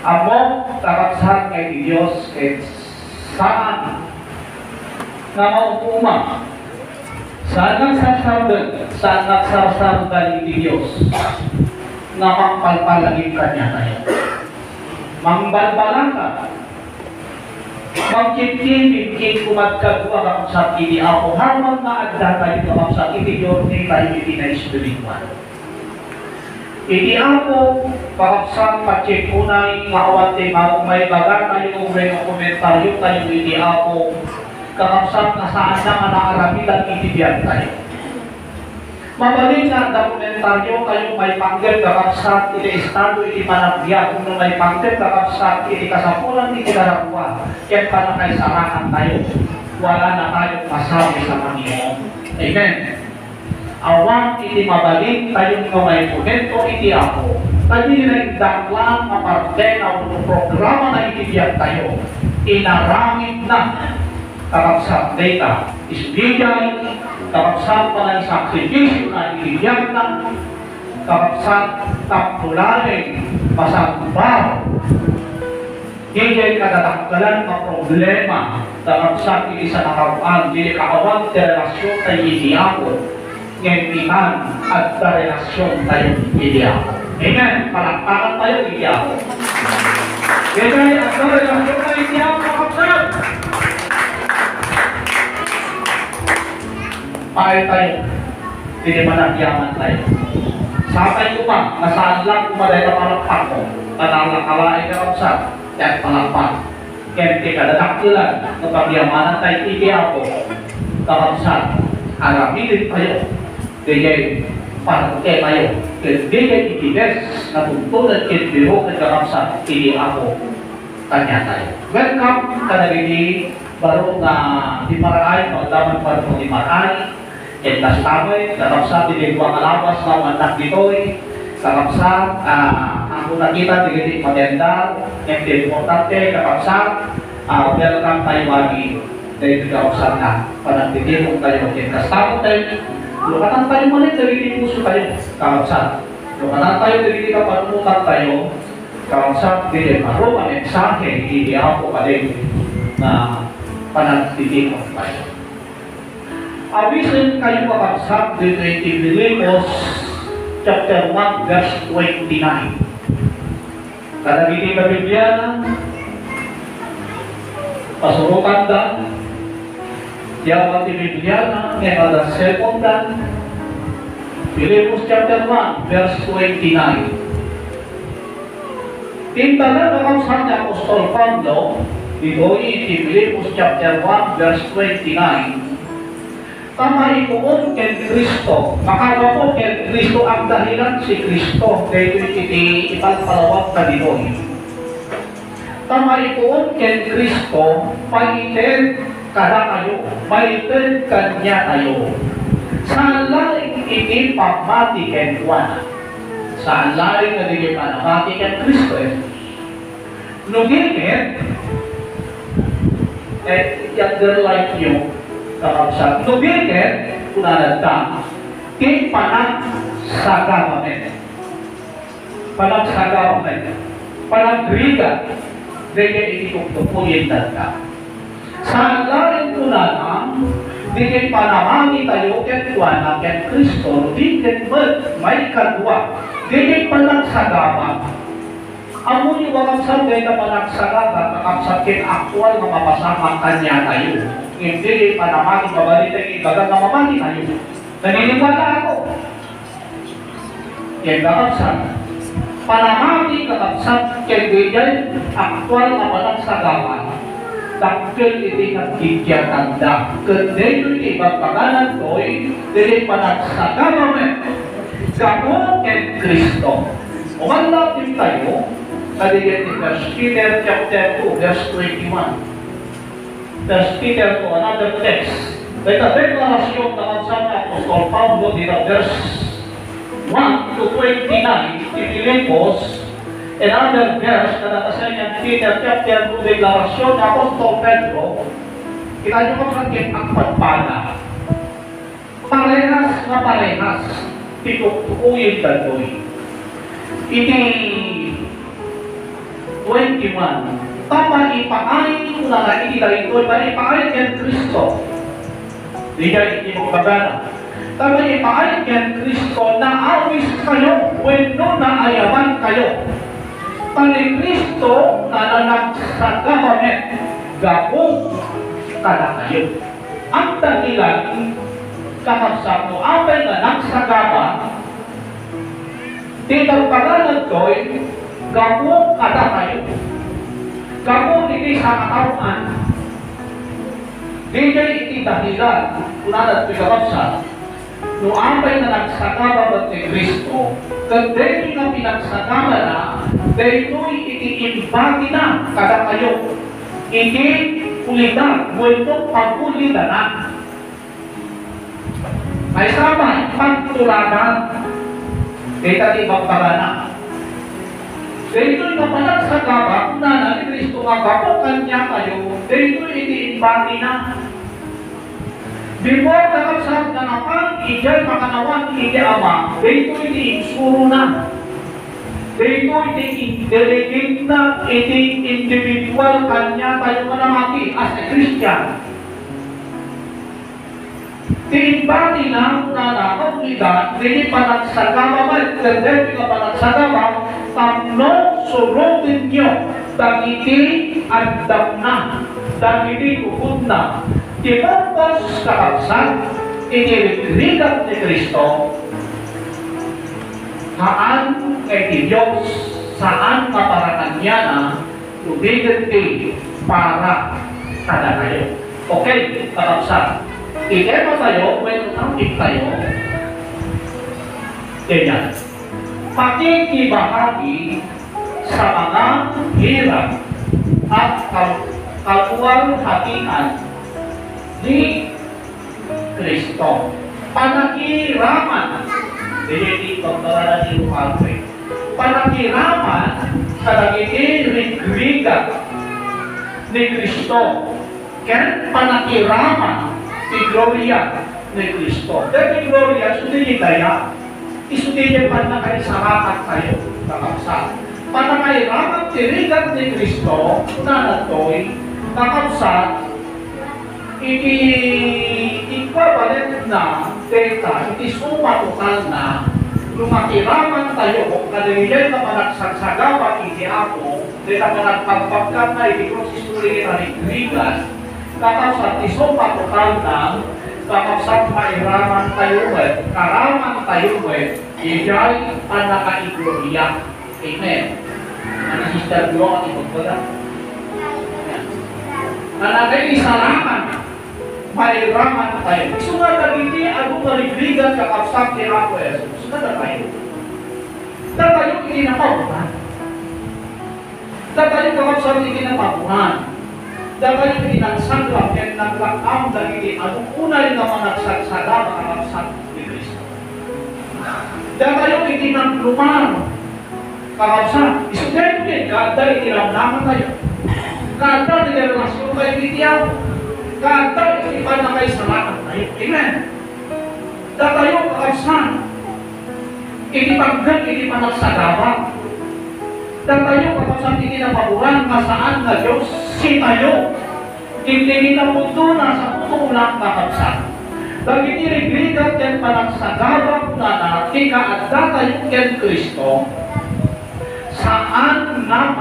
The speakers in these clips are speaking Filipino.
Amo kakabsat kay Diyos kay saan? Nga maupuma saan nagsasardan saan nagsasardan ni Diyos? Nga mangpalpalagin kanya tayo mangbalbalan ka. Magkikimik kumadkagwa ka sa kini ako harman na agda tayo ka sa kini yorni tayo iti na espiritual. Iti ako pakapsan pacheck unay nga awate may baga tayo umay ng komentaryo tayo iti ako kakapsan na saan na nga naarabitan iti biyan tayo. Mabalik nga dokumentaryo kayo may panggil kakapsat iti estado iti panagbiya kung may panggil kakapsat iti kasapulan iti karakuha kaya pa na kay sarahan tayo wala na tayo masabi sa Panginoon. Amen. Awang iti mabalik tayong may komento iti ako. Tayo rin daklang maparte na programa na itibiyag tayo. Inaramid na kakapsat data. Isbigay kapagsan pa ng sakripisyo na ibigyan ng kapagsan tapularin pasagbaw. Hindi kadatakdalan ng problema kapagsan hindi sa nakaruan, hindi kaawag sa relasyon tayo ngayon at sa relasyon tayo iniyapo. Amen. Palakpakan tayo iniyapo. Kaya at sa relasyon tayo iniyapo kapagsan. Pahay tayo. Hindi managyaman tayo. Sakay ko pa, nasaan lang kumaday ka palakpak ko. Panalakalain ka kapsa, yan palakpak. Kaya hindi ka dadaktulan, napagyamanan tayo hindi ako. Kapsa, aramitin tayo. Kaya parte tayo. Kaya kaya itibes na tuntunan kaya biro kaya kapsa, hindi ako. Kanya tayo. Welcome ka na baru na di maray, magdaman pa rin di maray, at nastamay, karapsa, di ko ang alawas na anak ditoy, karapsa, uh, ang nakita, di gini maganda, at importante, karapsa, uh, welcome tayo lagi, dahil karapsa na, panagtitimong tayo, at kastamay tayo, lukatan tayo malit, dahil puso tayo, karapsa, lukatan tayo, dahil kapanutan tayo, karapsa, dahil maro, ang mensahe, hindi ako pa na panagtitikot tayo. Awisin kayo kakabsat dito yung Filipos chapter 1 verse 29. Kada hindi ka Bibliana, pasurukan da, Yawa ti Bibliana, nga kada second dan, Filipos chapter 1 verse 29. Tintalan na kakabsat ni Apostol Pablo, dito in Filipos chapter 1 verse 29, Tama ikuon kay Kristo. Makala po kay Kristo ang dahilan si Kristo. Dito iti ipagpalawag ka dinoy. Tama ikuon kay Kristo, paitin kada kayo, maitin kanya tayo. Saan laing iti pamati kay Juana? Saan laing na dili panamati kay Kristo? Nugingit, eh, younger like you, kakabsat. Nubiket, kunalagta, king panag sa government. Panag sa government. Panag griga, dahil ikikuktupuyin ka. Sa lain ko na lang, di panamani tayo ket tuana ket Kristo, di ket may kadwa, di panagsagama. Amo ni wakam sa kay na panagsagama, kakapsakin aktual na mapasama kanya tayo hindi panamati babalita yung ibagang namamati tayo. Naniniwala ako. Yan kakapsan. Panamati kakapsan kay Guyay, aktual na panagsagaman. Ibang pangalan ko, dili panagsagaman. Gamo kay Kristo. Umala din tayo, Kaligyan ni First Peter chapter 2, verse 21. First Peter to another text. Ito deklarasyon ng San Apostol Pablo dito verse 1 to 29 in Filipos another verse na nakasan niya Peter chapter 2 deklarasyon ng Apostol Pedro kita kung saan ang pagpala parehas na parehas titukuyin daloy iti 21. Tama ipaay ko na itilayin ko, ba ipaay yan Kristo. Ka hindi mo kabana. Tama ipaay yan Kristo na awis kayo, bueno na ayaman kayo. Pani Kristo na nanak sa government, gabong kada kayo. Ang dahilan, kakabsat mo, apay na nagsagaba, Titang pangalan ko'y gamo kada kayo. Gamo hindi sa katawan. Di niya iti dahilan, kunanat pinakapsa, no apay na nagsakaba ni Kristo, kundi nga pinagsakaba na, dahil iti imbagi na kada kayo. Iti ulitan, multo pagulita na. Ay sama, pagtulanan, Kita di yung kapalag sa gabak na na ni Kristo nga gapo kanya kayo, dito iti-imbati na. Before kakapsat na naman, ijay makanawan iti ama, dito iti-insuro na. Dito iti-delegate na, iti-individual kanya tayo manamati as a Christian. Tiimbati na na nakaulidan, hindi pa nagsagama ba, hindi ka pa nagsagama, tamno surutin nyo, dagiti andam na, dagiti ukod na, timopos kakapsan, inirikrigat ni Kristo, haan kay ti Diyos, saan kaparakan niya na, tubigan ti para kada kayo. Okay, kakapsan. Ikema tayo, when nampik tayo, ganyan. Pakikibahagi sa mga hirap at kal- kaluwalhatian ni Kristo. Panakiraman, hindi pagdala ni Lumalpe. Panakiraman sa naging rigrigat ni Kristo. Kaya panakiraman si Gloria ni Kristo. Dahil ni Gloria, sundin daya, isundin niya pa na kayo sa rapat tayo, kakapsa. Panakay rapat tirigat ni Kristo, na natoy, kakapsa, ikwabalit na teta, iti suma total na, lumakiraman tayo, kadalilay na managsagsagawa iti ako, dita managpagpagkat na iti konsisturi na ni Grigas, kakapsat isumpa total ng kakapsat mairaman tayo wet, karaman tayo wet, ijay panakaigloria. Amen. Ano sister Glo at ibagbaga? Nanagay isalaman, mairaman tayo. Isu nga dagiti ako marigligan kakapsat ni ako Jesus. Isu nga tayo. Tatayo hindi na pabuhan. Tatayo kakapsat hindi na pabuhan. Dapat yung pinagsanggap at naglakam dahil ano unay na managsagsaga makakapsat ni Kristo. Dapat yung itinagluman kakapsat. Isuday mo din, kada itinamnaman tayo. Kada nirelasyon kayo itiyaw. Kada isipan na kayo sa lahat tayo. Amen. Dapat yung kakapsat. Itipagdag, itipanagsadaba. Tatayo kapag hindi na pabuhan, masaan na Diyos, si tayo. Hindi na puto na sa puto lang kakapsa. Dagi nirigligat yan panagsagabak na natin at datayo yan Kristo, saan na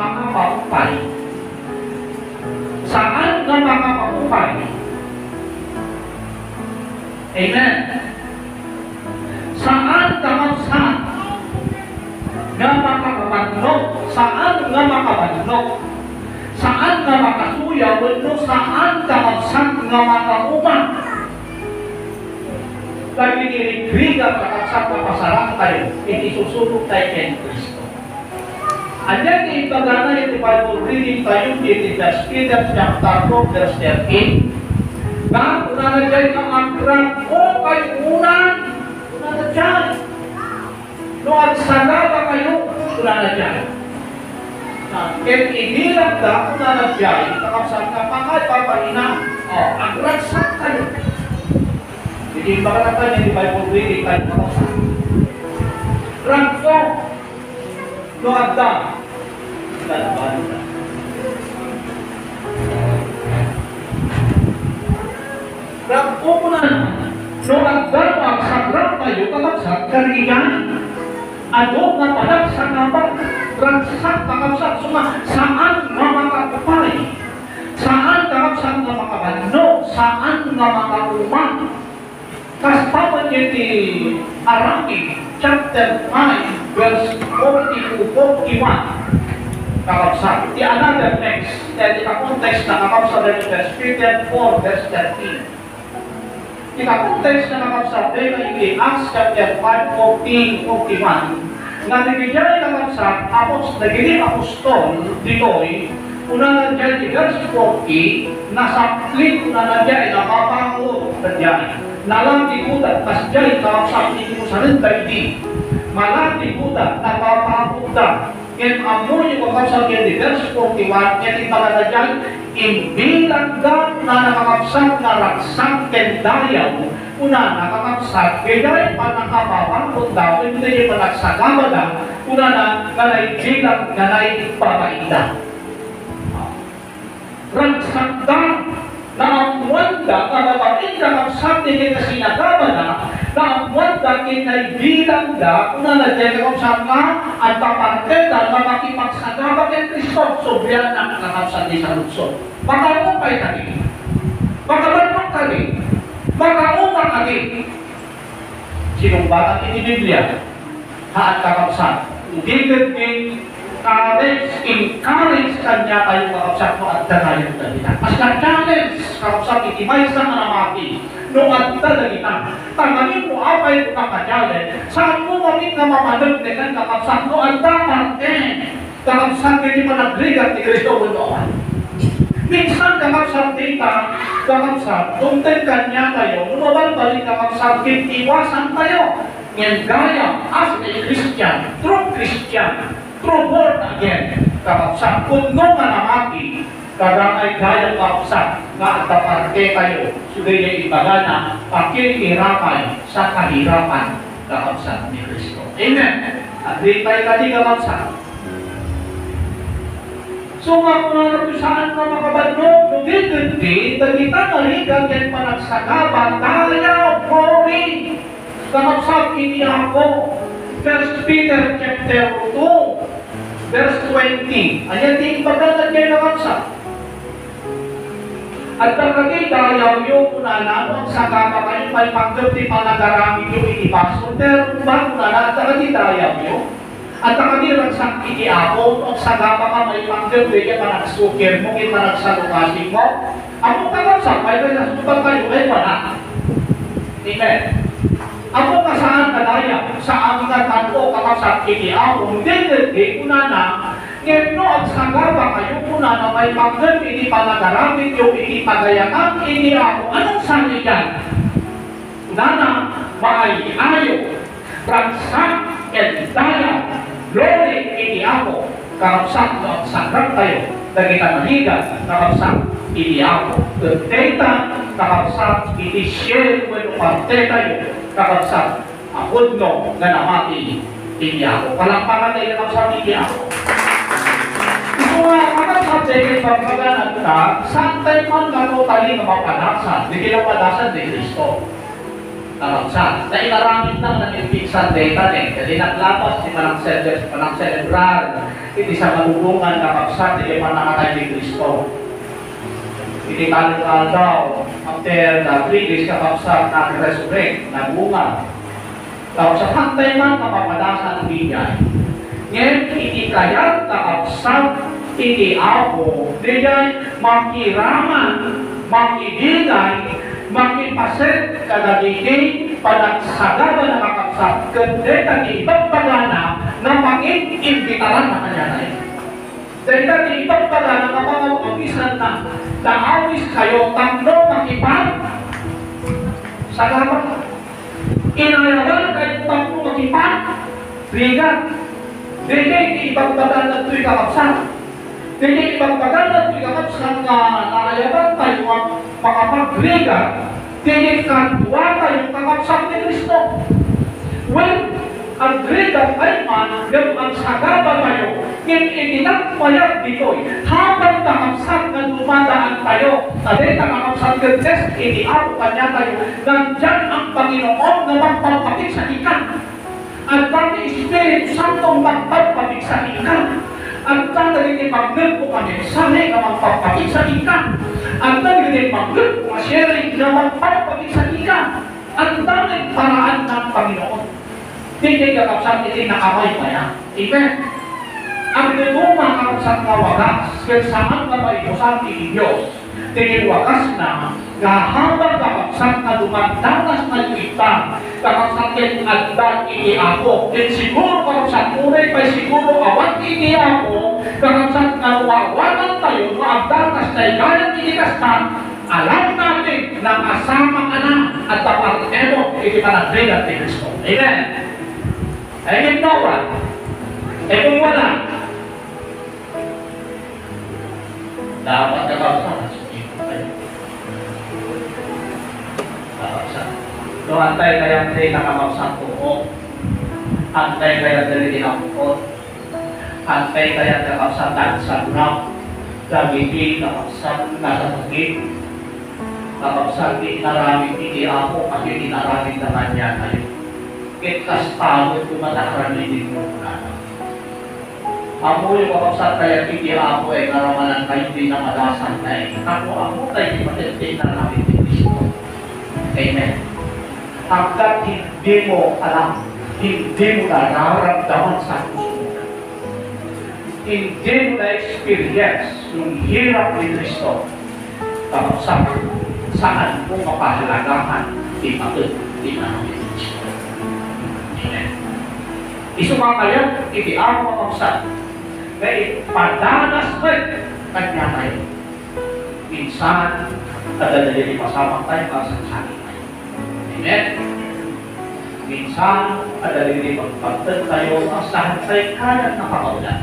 makapapay? Saan na makapapay? Amen. Saan kakapsa? nga makakabanlog, saan nga makabanlog, saan nga makasuya, wano saan kakabsan nga makauma. Dahil nirigriga kakabsan na pasarang tayo, hindi susunod tayo kay Kristo. Anyan di pagana yung Bible reading tayo di First Peter chapter 4 verse 13. Nga, una na dyan ang agrang o kay unan, una na dyan. No at sagaba kayo, wala na dyan. Ken inilang da, wala na dyan, kakapsan ka pa nga, papahina. O, ang ragsak kayo. Hindi ba ka natin, hindi Bible reading tayo kakapsan. Ragso, Look at that. Lalaban na. Nagpupunan nung agdamag sa tayo talagsak kariyan. Ano na talagsak na ba? Ransak talagsak suma. Saan na mga kapay? Saan talagsak na mga bano? Saan na mga umang? Kastapan niya ti eh, Arangin chapter 5, verse 40 to 41 kakapsat. The another text, that the context na kakapsat na verse Peter 4, verse 13. Ika-context na kakapsat din ay di Acts chapter 5, 14, 41. Nga nabigyan ng kakapsat, apos, nagiging apostol, ditoy, una na dyan di verse 40, nasa flip na na dyan, napapango na dyan. Nalang di kudat, tas dyan, kakapsat, hindi mo sa rin di. Malang di kudat, napapango Ken amo yung kakapsat yan di verse 41, yan ipagana dyan, imbilang gan na nakakapsat na raksak ken dayaw, una nakakapsat, kaya pa nakapapangkot daw, hindi yung panagsagama na, una na ganay bilang ganay papaida. Raksak da, na ang wanda, kakapain kakapsat din kasi nagama na, na ang wanda kinay bilang da, una na dyan kakapsat nga, at na makipagsagama kay Kristo, sobryan ang kakapsat ni sa lutsod. Makaupay kami. Makabanong kami. Makaupang kami. Sinumbatan ini Biblia. Haat kakapsat. David king courage, encourage kanya kayo kakapsat mo at danayon na kita. As na-challenge kakapsat iti may sa manamaki. Nung at dalagitan. Tanganin mo apay ko kaka-challenge. Saan mo kami na mamanag na kan kakapsat mo at dapat eh. Kakapsat hindi mo nag-rigat ni Kristo Bunoan. Minsan kakapsat dita, kakapsat, tuntin kanya kayo, lumabal balik kakapsat, iwasan kayo. Ngayon gaya, as a Christian, true Christian, true born again, kakapsat, kung no manamaki, kagangay gaya kakapsat, nga taparte kayo, sugay niya ibagana, pakikirapan sa kahirapan, kakapsat ni Kristo. Amen. At di tayo kadi kakapsat, So nga kung ano saan ka makabadlog, nugit-git, dagita nga ligang yan panagsagaban, tayo, glory, kamagsak ini ako. First Peter chapter 2, verse 20. Ayan din pagkakat kayo nakaksak. At pagkakit dayaw yung unana, ang sagama kayo, may panggap di panagarami yung inipaso, pero ba unana, at pagkakit dayaw yung, at ang kanilang sang ikiapon, o sagama ka may panggap, di ka managsukir mo, di managsalukasing mo. Ako kakapsak, may nasubat kayo, ay wala. Amen. Ako ka saan kadaya, sa aming natanto kakapsak ikiapon, di di unana, Ngeno at sagaba kayo kuna na may panggap, ini panagaramit yung ikipagayakan, ini ako. Anong sani yan? Nana, maay ayo, ransak, and daya, glory, ini ako. Karapsak at sagrap tayo, dagita mahigas, karapsak, ini ako. Teta, karapsak, ini share, bueno, parte tayo, karapsak, akod no, na namati, ini ako. Palakpakan tayo karapsak, ini ako. Kung mga subject ng pagkaganat ka, saan tayo man ka totally na mapadasan? Di kinapadasan ni Kristo. Nakapsa. Na inaramit lang ng impiksan data eh. Kasi naglapas si manang celebrate, manang celebrar. Hindi sa malubungan nakapsa, hindi man nakatay ni Kristo. Hindi kalukal daw. After the three days kakapsa, nag-resurrect, nagbunga. Tapos sa hantay man kapapadasan ng bigay. Ngayon, hindi kaya kakapsa, hindi ako, diyan makiraman, makibigay, makipaset kadagiging panagsagaba na makapsat, kundi tagi ibang pagana na manging-imbitaran na kanya na. Dahil tagi ibang pagana na mga umisan na naawis kayo, tatlo makipag, sagaba. Inayawan kayo tatlo makipag, bigat. Dili ibang pagana ito'y kakapsat. Hindi ibang pagkalat ikakapsan nga naayaban tayo ang makapagriga, hindi kantuwa tayo kakapsan ni Kristo. Well, ang greda ay man, yung ang sagaba tayo, kin itinagmayag dito, habang nakapsat na dumadaan tayo, sabi nakapsat ng test, iniapo kanya tayo, nandyan ang Panginoon na magpapakit sa ikan. At dati Espiritu Santo magpapakit sa ikan. Ang tanda rin magnag po kami, sanay na magpapakit sa ikan. Ang tanda rin magnag po sharing na magpapakit sa ikan. Ang daming paraan ng Panginoon. Hindi ka kapsat, hindi nakamay pa yan. Amen. Ang lumang kapsat na wagas, kaya saan ka ba sa ating Diyos? Tingin wagas na, kahabang kakapsat na dumandanas na yuitang, kakapsat yan agdan ini ako. Then siguro kakapsat unay pa siguro awat ini ako, kakapsat na wawanan tayo, no agdanas na igalang inikastan, alam natin na kasama ka na at iti panagbigat ni Kristo. Amen. Amen, Noah. Eh kung wala, dapat na ba sa So, antay kaya hindi nakamapsang tuo. Antay kaya dali dinamukot. Antay kaya nakapsang dansa na. Gagiti nakapsang nasa tugig. Nakapsang di naraming hindi ako kasi di naraming na kanya kayo. Kitkas tawag kumatakaran din mo na. Ako yung kaya hindi ako eh, naramanan kayo din na madasan na eh. Ako ako tayo di matindi na namin. Amen. Hanggat hindi mo alam, hindi mo na nararamdaman sa puso mo. Hindi mo na experience yung hirap ni Kristo. Kapapsat, saan mo mapahalagahan, di matut, di namin. Isumakayan, hindi ako kapapsat na ipadanas rin kanya tayo. Minsan, kadadali ni pasamang tayo para sa sabi tayo. Amen? Minsan, kadadali ni pagpagtan tayo ang saan tayo kaya nakakaulan.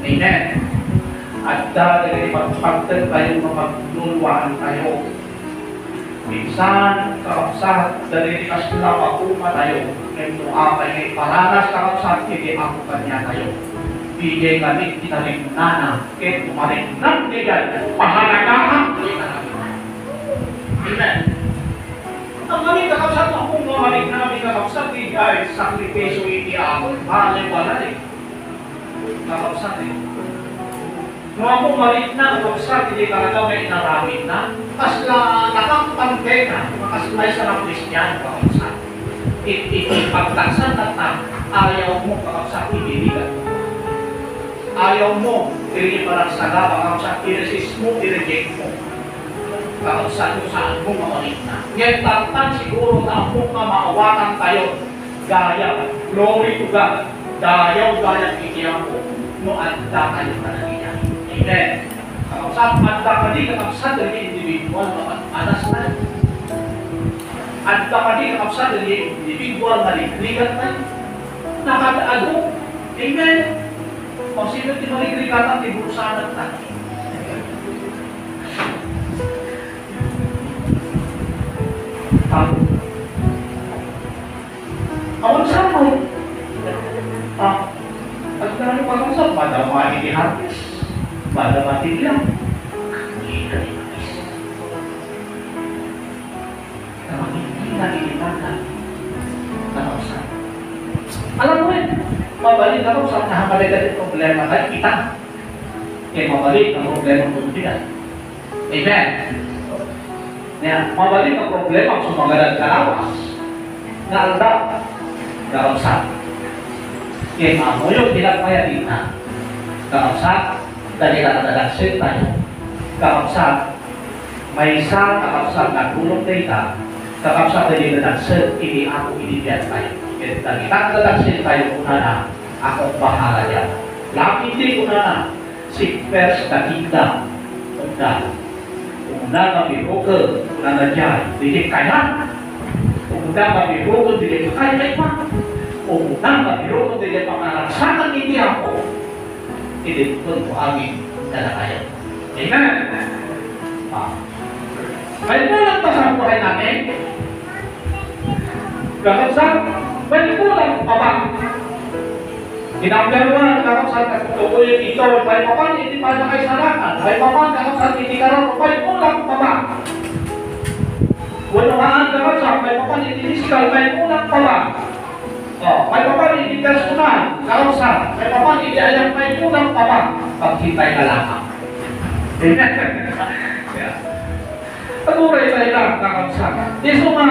Amen? At dadali ni pagpagtan tayo mapagluluwaan tayo. Minsan, kakapsat, dali ni kasula pakuma tayo. Ngayon, apay may paranas kakapsat, hindi ako kanya tayo bigay kami tinaling nana, kaya tumaling ng bigay, pahalagahan, Amen. Ang kami kakapsat na kung mamalik na kami kakapsat, bigay, sakripeso hindi ako, malay wala eh. Kakapsat eh. Nung ako malik na, kakapsat, hindi talaga may naramit na, kas na nakapantay na, kas may sa ng Kristiyan, kakapsat. Ipagtaksan at na, ayaw mo kakapsat, ibibigay mo ayaw mo, hindi parang saga, baka sa i-resist mo, i-reject mo. Baka saan saan mo mamalik na. Ngayon, tatan siguro na mo nga maawakan tayo. Gaya, glory to God. Dayaw gaya ikiyan mo. No, anda ka na niya. Amen. Kakapsat, anda ka di, kakapsat, dari individual, anas na. Anda ka di, kakapsat, dari individual, maligrigan na. Nakatago. Amen. Kung sino ti maligrigan ti burusanan ta. Ang Awan sa mo. Ah, ang tanong pa kung sa pada mati di hapis. Pada mati lang. Kita di hapis. Kalau hindi nalilipanan, tanong sa alam mo rin, mabalik ako sa nakakaligat yung problema kay kita. Kaya mabalik ang problema ng tubigan. Amen. Kaya mabalik ang problema sa mga kalawas. Na alda, karamsat. Kaya mamo yung pinagmaya din na. Karamsat, dali na nadalaksin tayo. Karamsat, may isa karamsat na gulong data. Karamsat dali na nadalaksin, ini ako inibyan tayo. Kita kita tataksin tayo una na akong bahala yan. Lapit din una na si Pers Kakita Una Una kami buka Una na dyan Dili kaya Una kami buka Dili kaya kaya pa Una kami buka Dili pangaragsakan hindi ako Hindi pun ko amin Dalakaya Amen Ah. May mo lang pa sa buhay natin Kakapsat may kulang pa ba? Number one, kakapsat at tutuloy ito, may papan, hindi pa na kayo salakan. May papan, kakapsat, hindi ka rin, may kulang pa ba? Wala maan kakapsat, may papan, hindi physical, may kulang pa ba? Oh, may papan, hindi personal, kakapsat, may papan, hindi alam, may kulang pa ba? Paghintay ka lamang. Amen. Yeah. Patuloy tayo lang, kakapsat. Di suma,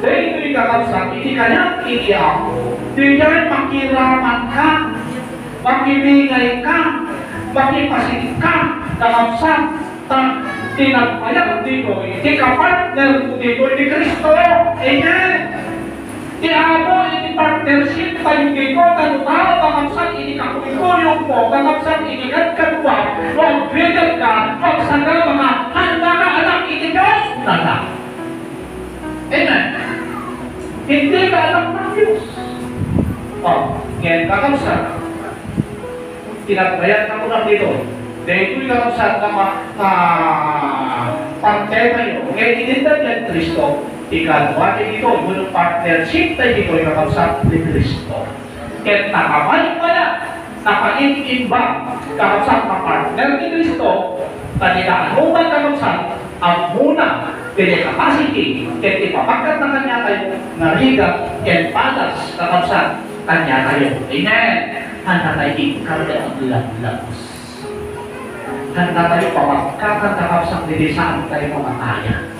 dahil ito'y kakapsat, hindi ka niya, hindi ako. Di yan makiraman ka, makibigay ka, makipasig ka, kakapsat, ta, tinagpayan dito, di ka partner ko dito, di Kristo. Amen. Di ako, ini partnership tayo dito, kanu tao, kakapsat, ini kakulikuyong mo, kakapsat, ini kan kedua, wag bigyan ka, wag sagal mga, handa ka anak, ini Diyos, nada. Amen. Hindi ka anak ng Diyos. Oh, ngayon kakapsat, tinagbayan ka lang dito. Dahil ito'y kakapsat na na partner tayo. Ngayon, inindan yan Kristo, Ikalawa din ito, yung partnership tayo dito ay kakapsat ni Kristo. Kaya nakamay pala, nakain-imbang kakapsat na partner ni Kristo, kanila anuman kakapsat, ang muna, kaya capacity, kaya ipapagkat na kanya tayo, nariga, kaya patas, kakapsat, kanya tayo. Amen. Handa tayo ikarga ang labs. Handa tayo pamagkatan kakapsat ni saan tayo mamatayan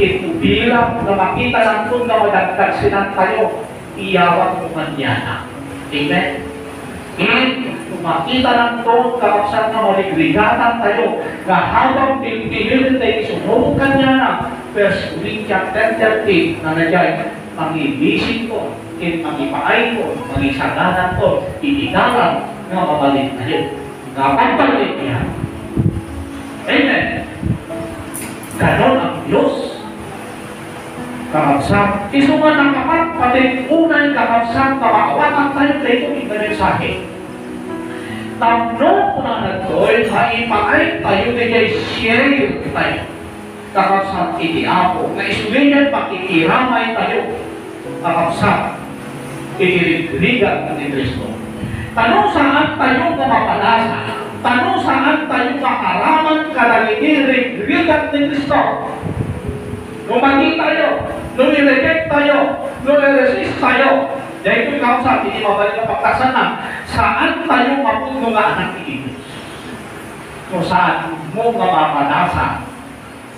itu bilang na makita ng kung na madagdag tayo, iyawat mo man yan. Amen? Makita ng to, kakapsat na maligligatan tayo, na habang pinipilin tayo isunod kanya na, 1 Corinthians 10.13, na nagyay, mangibisin ko, in mangipaay ko, mangisaganan ko, inigalan, nga mabalik tayo. Nga pagbalik niya. Amen. Ganon ang Diyos kakabsat. Iso nga ng kapat, pati unay kakabsat, kamakawatan tayo dito yung mensahe. Na nagdoy, maipaay tayo jay share tayo. Kakabsat iti ako, na isulinyan pakikiramay tayo. Kakabsat, itirigligan ng Kristo. Tanong saan tayo mapapalasa? Tanong saan tayo makaraman kalaginirig-rigat ni Kristo? Lumati tayo, lumireject tayo, lumiresist tayo. Dahil ito ikaw sa hindi mabalik ang pagtasan na saan tayo anak ni Diyos. Kung saan mo mamamalasa,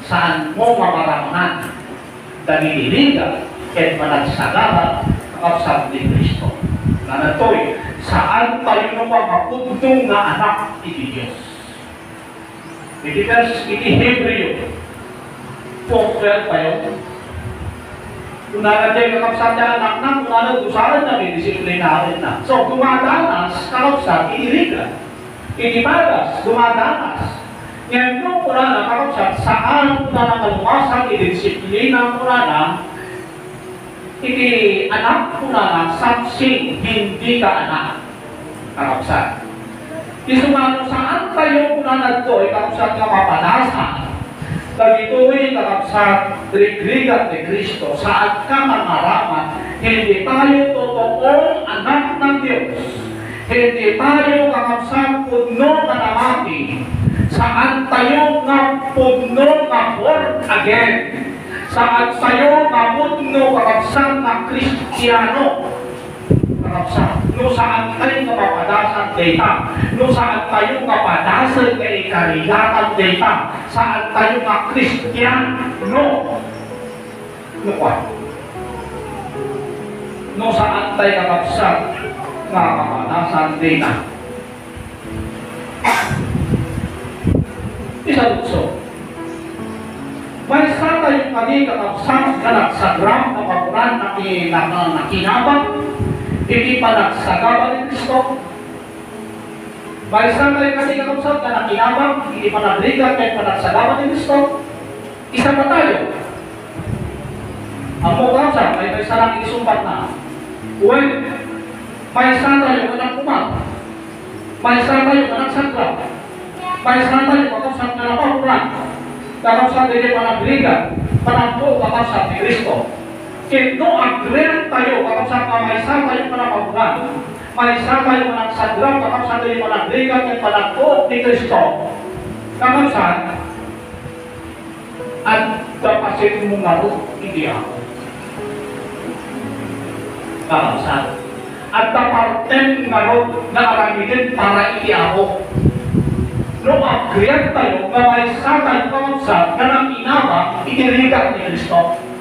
saan mo mamaramanan, dahililiga, at managsagara, kapsat ni Kristo. Na natoy, saan tayo mo mapuno nga anak ni Diyos. Iti verse, iti Hebreo, software pa Kung nakadya yung kakapsat niya anak na, kung ano, usaran na, disiplinarin na. So, dumadanas, kakapsat, iirigan. Inibagas, dumadanas. Ngayon nung una na kakapsat, saan na na kalumasan, idisiplina ko na na, iti anak ko na na, saksing hindi ka anak. Kakapsat. Isumano saan tayo kuna na ito, kakapsat ka mapanasan, Kagituin kakapsat, trigrigat ni Kristo, saan ka mangaraman, hindi tayo totoong anak ng Diyos. Hindi tayo kakapsat puno na namati. Saan tayo nga puno na born again. Saan tayo nga puno kakapsat na Kristiyano. Kakapsat. No saan tayo kapapadasan data. No saan tayo kapadasan kay karigatan data. Saan tayo nga Kristiyano. No kwa. No saan tayo kapapsat nga kapadasan data. Isa lutso. May sa tayo kami kakapsat na nagsagram na paguran na nakinabang hindi pa nagsagawa ni Kristo. Balisan tayo kasi kakapsat na nakinabang, hindi pa nagligat kahit pa nagsagawa ni Kristo. Isa pa tayo. Ang mukha sa may may sarang isumpat na. Uwe, may isa tayo na nagkumat. May isa tayo na nagsagla. May isa tayo kakapsat na napakuran. Kakapsat hindi pa nagligat. Panagpo kakapsat ni Kristo. No agreean tayo, kapag sa kamaysa tayo panapagunan, maysa tayo manang sadram, kapag sa tayo managrigan ng panagpo ni Kristo, kapag sa at dapasin mo nga ro, hindi ako. Kapag sa at daparten nga ro na aramidin para hindi ako. No agreean tayo, kamaysa tayo kapag sa kanang inaba, itirigan ni Kristo. Kito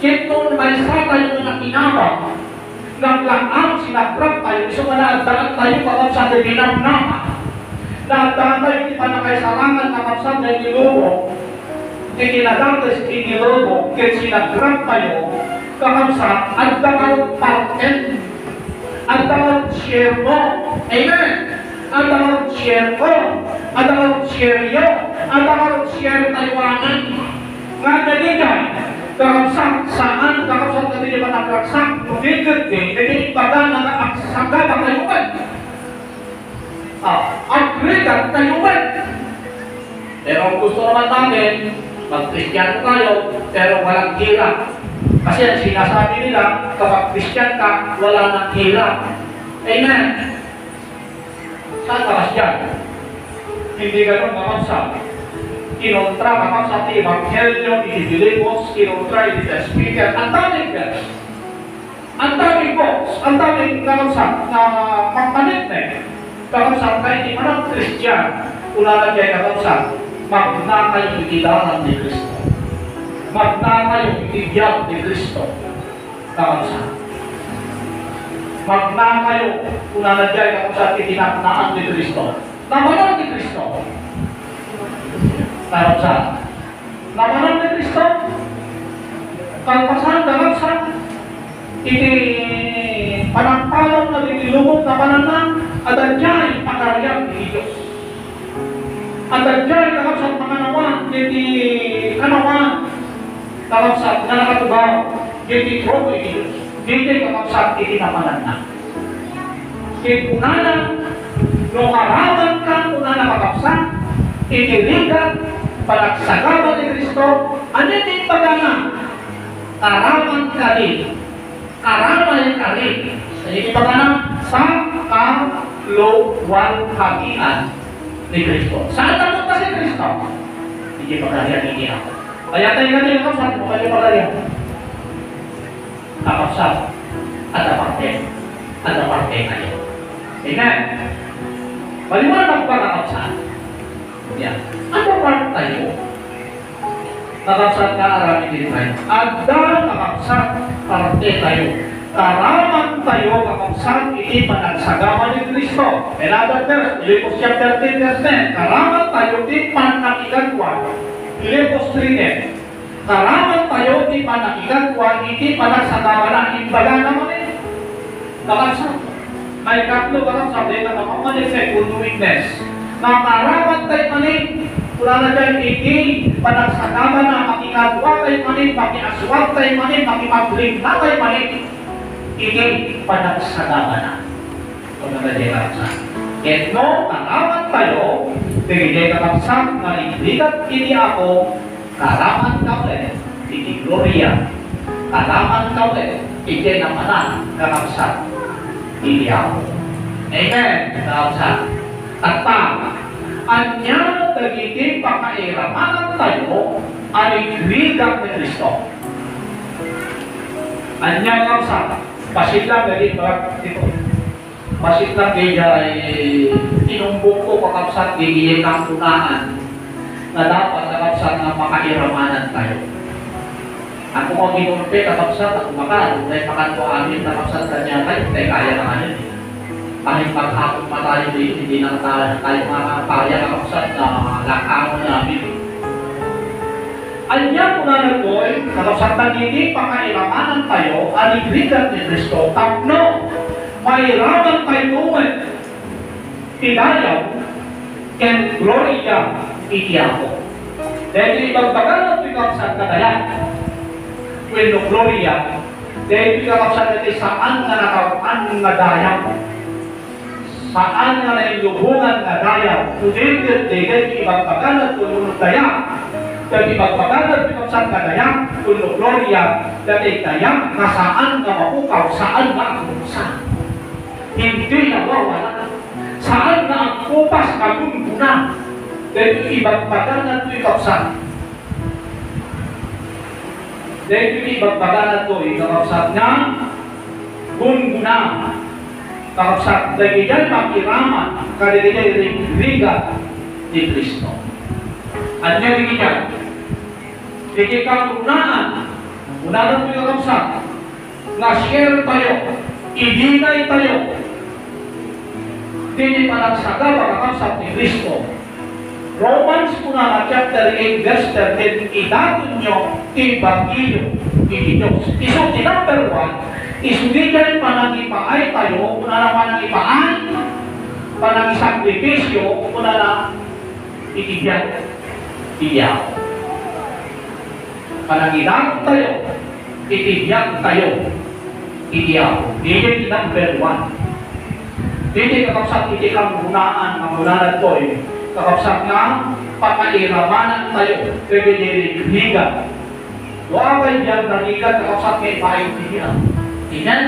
may sa tayo na kinaba, nang lang sinagrap tayo, iso nga naagdaan tayo kapag sa dininang nama. Naagdaan tayo di pa na kay sarangan kapag sa nilubo, di kinadatas inilubo, kaya sinagrap tayo, kapag sa agdaan parten, agdaan share mo. Amen! Agdaan share ko, agdaan share yo, agdaan share taywanan. Nga naligan, karagsak saan karagsak na hindi ba nakaragsak tumigit din hindi baga na nakaksaga ba kayuman ah agregat kayuman pero ang gusto naman natin mag-Christian tayo pero walang hirap kasi ang sinasabi nila kapag Christian ka wala nang hirap amen saan ka Christian hindi ganun makamsa kinontra kapag sa ating Evangelyo, inibilibos, kinontra, speaker, ang daming verse. Ang daming books, ang daming kakasap na magpanit na eh. Kakasap kayo di manang Christian, unalan kayo kakasap, magna kayo ikidaran ni Kristo. Magna kayo ikibiyag ni Kristo. Kakasap. Magna kayo, unalan kayo kakasap, ikinaknaan ni Kristo. Namanan ni Kristo karapsan. Labanan ni Kristo, kalpasan, karapsan, iti panampalan na dinilubog na pananan, at adjay pagkarayang ni Diyos. At adjay karapsan panganawan, iti kanawan, karapsan na nakatubaw, iti tropo ni Diyos. Dito karapsan, iti napanan na. Iti unanan, nung haraman ka, unanan kakapsan, iti ligat, panagsagama ni Kristo, ano din pagana? Karaman kali. Karaman kali. Sa iti pagana, sa kaluluwan hagian ni Kristo. Saan tanong kasi Kristo? Hindi pagalian hindi ako. Kaya tayo natin yung kapsat mo, kayo pagalian. Kapsat at aparte. At aparte kayo. Amen. Maliwanag pa kapsat. Yan. Ano man tayo? Kakapsat ka arami din tayo. Agda kakapsat parte tayo. Karaman tayo kakapsat iti panagsagama ni Kristo. Another verse, Philippians chapter 10 verse 10. Karaman tayo di panakikagwa. Philippians 3 10. Karaman tayo di panakikagwa iti panagsagama na imbaga naman eh. Kakapsat. May katlo kakapsat din na kamamanifest good witness makarapat tayo manin, wala na dyan iti, panagsagama na makikadwa tayo manin, makiaswag tayo manin, makipagling na tayo manin, iti panagsagama na. Kung nagadirat sa. Ket no, karaman tayo, tigilay kakapsak na ibligat iti ako, karaman ka ulit, iti gloria, karaman ka ulit, iti namanan, kakapsak, iti ako. Amen, kakapsak. At tama, anya dagiti pakairamanan tayo aligrigang ni Kristo. Anya nga sa pasitlang dari dito. Pasitlang kaya ay tinumbok ko kakapsat di kang tunaan na dapat kakapsat na makairamanan tayo. Ako kung ginumpi kakapsat ako makan, dahil makan ko amin kakapsat kanya tayo, tayo kaya na kanin kahit maghapon pa tayo dito, hindi na tayo, tayo makakaya kakapsat na lakawon namin. Anya ko na nagkoy, kakapsat na hindi pakairamanan tayo, aligrigan ni Kristo, tapno, mairaman tayo tuwin, tinayaw, ken gloria itiyapo. Dahil ibagbagan at kakapsat na kaya, when no gloria, dahil kakapsat natin saan na nakapaan na dayaw, saan nga na lubungan na dayaw, sudirgit digay kung yung daya, Dati magpagalat di kapsat kadayang, kuno gloria, dati kayang nasaan ka mapukaw, saan nga ang kusa. Hindi nawawala. Saan na ang kupas kagunguna? Dahil ibang pagalat di kapsat. Dahil ibang pagalat to, ikakapsat nga, gunguna. Kakapsat, dahil yan makiraman, kadiliyan riga ni Kristo. At niya bigyan, Sige kang unaan, unaan mo yung kapsat, na share tayo, ibigay tayo, Dili pa nagsagaba ang kapsat ni Kristo. Romans una na chapter 8 verse 13, idatun nyo ibangilyo ni Diyos. Iso di number 1, isudigan pa nang ipaay tayo, una naman ang ipaan, pa nang isakripisyo, una na itibyan, iyaw. Panangilang tayo, itibyan tayo, iyaw. Dili number 1. Dili kakapsat iti kang gunaan ang gunaan ko eh. Kakapsat nga pakairamanan tayo kaya dirihiga. Waway diyan naligat kakapsat kay paing tiya. Inan.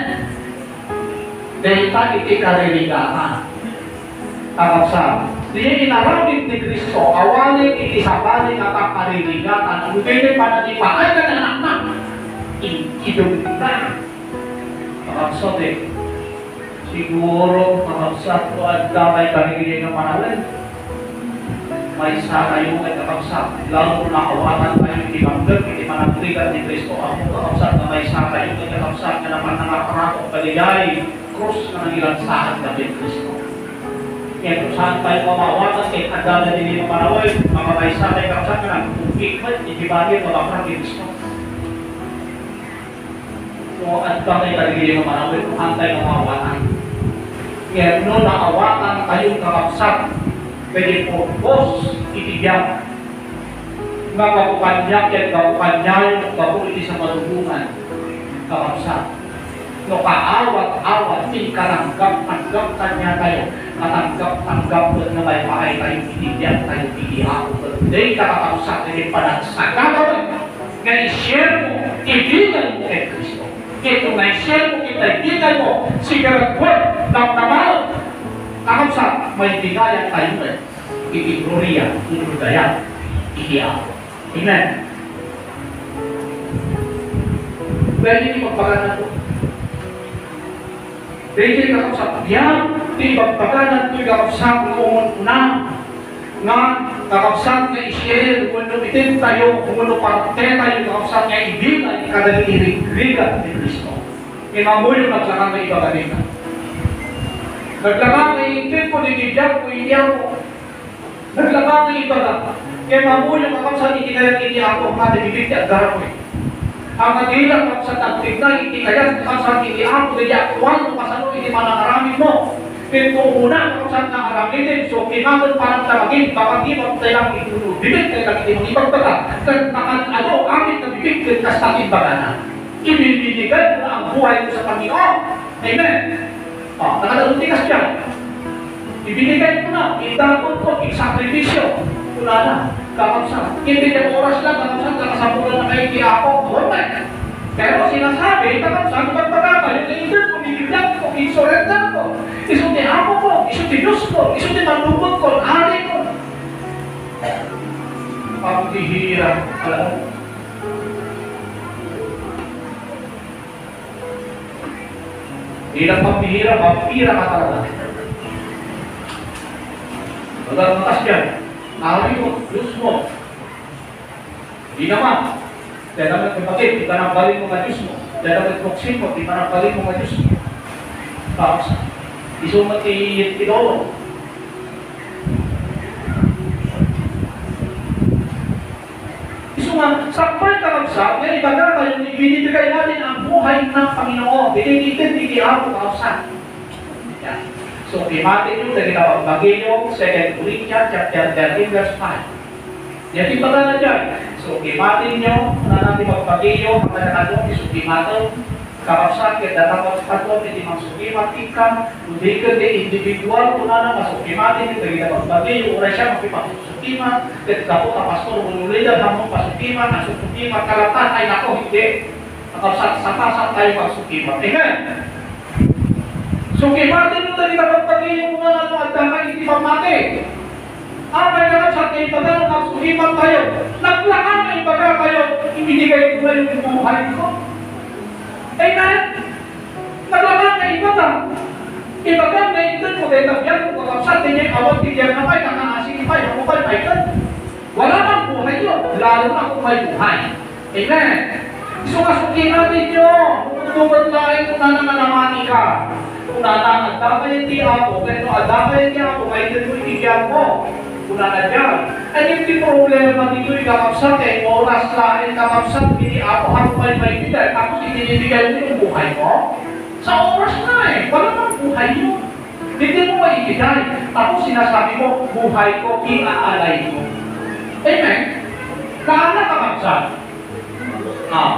Dahil ta iti kariligaan. Kakapsat. Diya inarawit ni Kristo, awalin iti sabalin at ang kariligatan. Ang pwede pa na di paay ka na anak na. Idong kita. Kakapsat eh. Siguro, kakapsat ko at damay kanigilin ng panahon. May isa kayo ay kakapsat. Lalo kung nakawatan tayo hindi manggag, hindi managtrigan ni Kristo. Ako kakapsat na may isa kayo ay kakapsat na naman nangakarako kaligay. Krus na nangilang saan na ni Kristo. Kaya kung saan tayo mamawatan kay kadala din ng panahon, mga may isa tayo kakapsat na nang ikmat, hindi bagay makakarang ni Kristo. So, at kami kanigilin ng panahon, kung hantay mamawatan. Kaya no naawatan kayong kakapsat, pwede po bos itibiyang. Nga kapukanyak at kapukanyayon, kapu iti sa malubungan, kakapsat. No kaawat-awat, min karanggap-tanggap kanya tayo, katanggap-tanggap na may pahay tayo, itibiyang tayo, itihaw. Hindi kakapsat, hindi panagsagawan, nga i-share mo, ibigan mo kay Kristo. Ito na i-share mo, kita mo, sigarat ng. Kakapsa, may bigayan tayo eh. Iti gloria, inudaya, ihiyaw. Amen. Pwede ni magpaganan ko. Pwede kakapsa, yan, di magpaganan ko, kakapsa, kung umununa, nga kakapsat nga i-share kung itin tayo, kung ano parte tayo, kakapsat nga ibigay, kada irigligan ni Kristo. Inamuyo nagsaka nga iba kanina. Naglaka nga itin ko, nilidyak ko, iyan ko. Naglaka nga iba ka. Kaya mamuyo kakapsat, hindi kaya hindi ako, kada bibigay at ko. Ang nadilang kakapsat ang tignan, hindi kaya kakapsat, hindi ako, hindi ako, wala pasano, hindi manangarami mo. Pero una, kung saan na aramitin, so kailangan parang tawagin, baka di mo tayo itulog. Bibig kayo lang, hindi mo ipagbaga. Kan nakan ano, amin na bibig kayo kastakin baga na. Ibibigay mo ang buhay ko sa Panginoon. Amen. Oh, nakadalunti ka siya. Ibinigay ko na, itapon ko, isakripisyo. Wala na. Kakamsa. Ibigay oras lang, kakamsa, kakasabulan na kayo kaya ako. Alright. Pero sinasabi, kakamsa, kapag pagkaka, yung naiindan ko, bibigyan ko, isurrender ko. Iso ni amo ko, iso ni Diyos ko, iso ni manlubot ko, hari ko. Ang hihira, alam mo. Hindi lang pampihira, pampira ka talaga. Matas yan. Hari mo, Diyos mo. Hindi naman. Dahil naman kapatid, di ka nang balik mo ka Diyos mo. Dahil naman proksin mo, di ka nang balik mo ka Diyos mo. Tapos, isumat kay Tinolo. Isuman, sakpal ka lang sa, may ibaga tayo, binibigay natin ang buhay ng Panginoon. Binibigay hindi ako kausan. Yan. So, imati nyo, dahil kita Evangelyo, 2 Corinthians, chapter 13, verse 5. Yan ibaga na dyan. So, imati nyo, na natin magpagilyo, iso imato, Kakapsat, kaya datapos pato, hindi masukimat ikan, hindi ka di individual, kuna na masukimat, hindi ka dapat bagi, yung oras makipagsukimat, kaya dapat ang pastor, umulidan hamong pasukimat, ang sukimat, kalatan, ay nako, hindi. Kakapsat, sapasat tayo pagsukimat. Amen? Sukimat din mo tadi dapat bagi yung mga ano, at damay, hindi pa mati. Apa yang sa kayo ibaga, nagsukimat tayo. Naglakan na ibaga kayo, ibinigay ko na yung buhay ko. Amen? Naglakan na ibaga. Ibaga na ito mo dahil nabiyang ko kapsat din yung awat tigyan na may nakakasing pa yung mukha na ito. Wala nang buhay yun, lalo na kung may buhay. Amen? So kasukiman ninyo, kung lain kung nananamani ka. Kung nananagdamay hindi ako, kaya kung adamay hindi ako, may ito yung ibigyan mo. Kuna na dyan. Ay, hindi problema dito yung kakapsat eh. Oras lain kakapsat, hindi ako ako may may bigay. Tapos itinibigay mo yung buhay mo. Sa oras na eh. Wala nang buhay yun. Hindi mo maibigay. Tapos sinasabi mo, buhay ko, iaalay ko. Amen? Kaana kakapsat. Ah.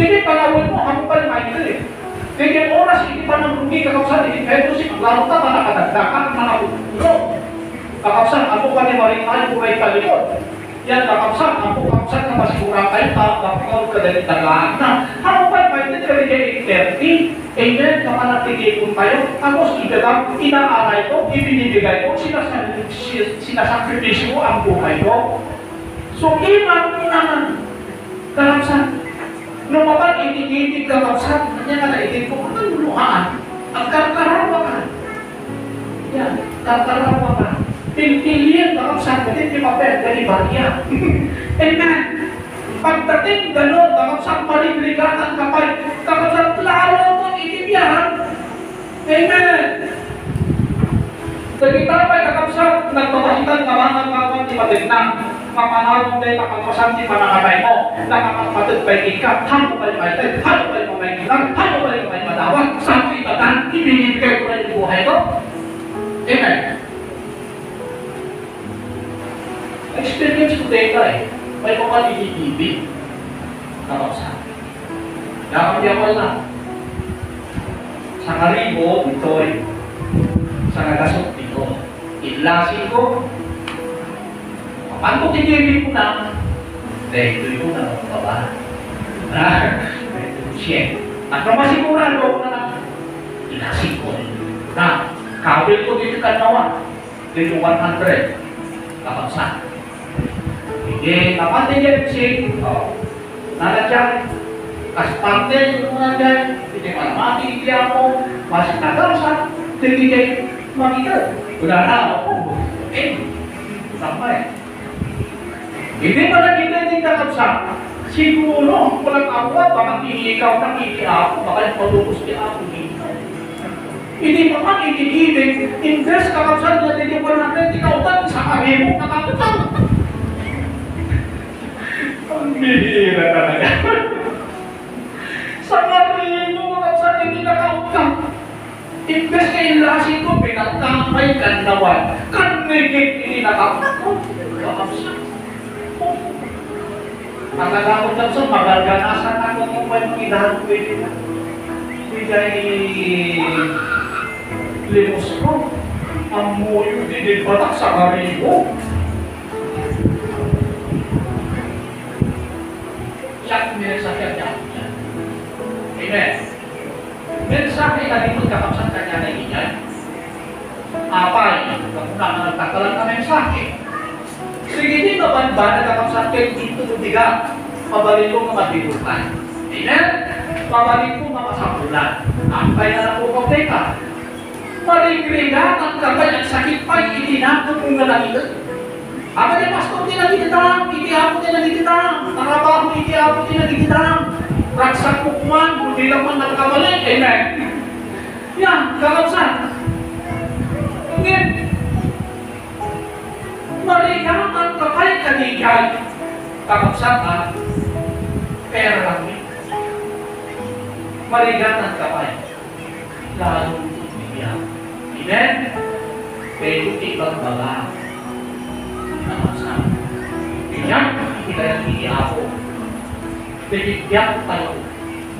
Hindi panawin mo, ako pa yung may eh. Kaya oras, hindi pa nang rugi kakapsan, hindi kayo si maglaro ka, manakadagdakan, manakulo. Kakapsan, ako pa ni Maring tayo kung may kalikot. Yan, kakapsan, ako kakapsan na masigura kayo, kapag ka dahil tagaan na. Ako yung may ka rin 30, amen, kapanatigay kong tayo, tapos ibigam, inaaray ko, ibinibigay ko, sinasakripisyo ko ang buhay ko. So, iman mo naman, kakapsan, Nung mapan itigibig ka kapsat, kanya nga naigib ko, ano yung luhaan? Ang karkarawa ka. Yan, karkarawa ka. Ka kapsat, kasi di papel, dari barya. Amen. Pagdating gano'n, kakapsat malibligan ka pa, kakapsat lalo mong itibyan. Amen. Jadi tapay kakapsat, nagpapahitan ka mga kawan di patignan mapanawag tayo nakakasan di panakatay mo, nakakapatid pa ika, hamo pa yung ay hamo pa yung may kilang, hamo pa yung may matawag, saan ko ibatan, ibinibigay ko na yung buhay ko. Amen. Experience ko data eh, may. Nakapsa. Nakapiyawal na. Sa karibo, ito eh, sa nagasok dito. Ilasin ko, Paano tinibig ko na? Dahil ito yung na baba. Ah, siya. At kung masigurado ko na lang, inasin ko. Na, kabil ko dito kanawa. Dito 100. Kapagsa. Hindi, kapag tinibig si, oh, nanadyan. Kas parte yung mga dyan, hindi malamati, hindi ako, mas nagalsa, hindi kayo makita. Wala na ako. Eh, sampai. Hindi pa nakita yung kakapsa. Siguro, walang awa, baka hindi ikaw nakiki ako, baka palubos ni ako. Hindi pa man itigibig, invest kakapsa na hindi pa natin, ikaw tan sa mo, nakakutang. Bihira talaga. sa kami mo, kakapsa, hindi nakautang. Invest kayo lasin ko, pinagtamay kandawan. Kanigit. Kakapsa. Ang nagamot lang sa magarganasan ako may mga pwede na. Bigay limos ko. Ang muyo din batak sa karibo. Siya mensahe niya. Amen. Mensahe na dito kakapsan kanya na inyan. Apay, kung na nagtakalan ka mensahe. Sige din naman ba nakakapsat kayo dito ng tiga? Pabalik ko mga bigutan. Amen? Pabalik ko mga sabulan. Ang kaya na po kong teka. Maligrigan ang kabay ang sakit pa itinako kung nalangit. Ama ni Pastor, di lagi kita, hindi ako di lagi kita. Tarabaho, hindi ako di lagi kita. Raksak ko kuman, hindi lang man nagkamali. Amen? Yan, kakapsat. Ngayon, Mariyaman ka kay kanigay. Kakapsat ha, pera lang yun. Mariyaman ka kay. Lalo bibigyan. Amen? Pero ibang. Kakapsat. Yan, kita yung hindi ako. bibigyan tayo.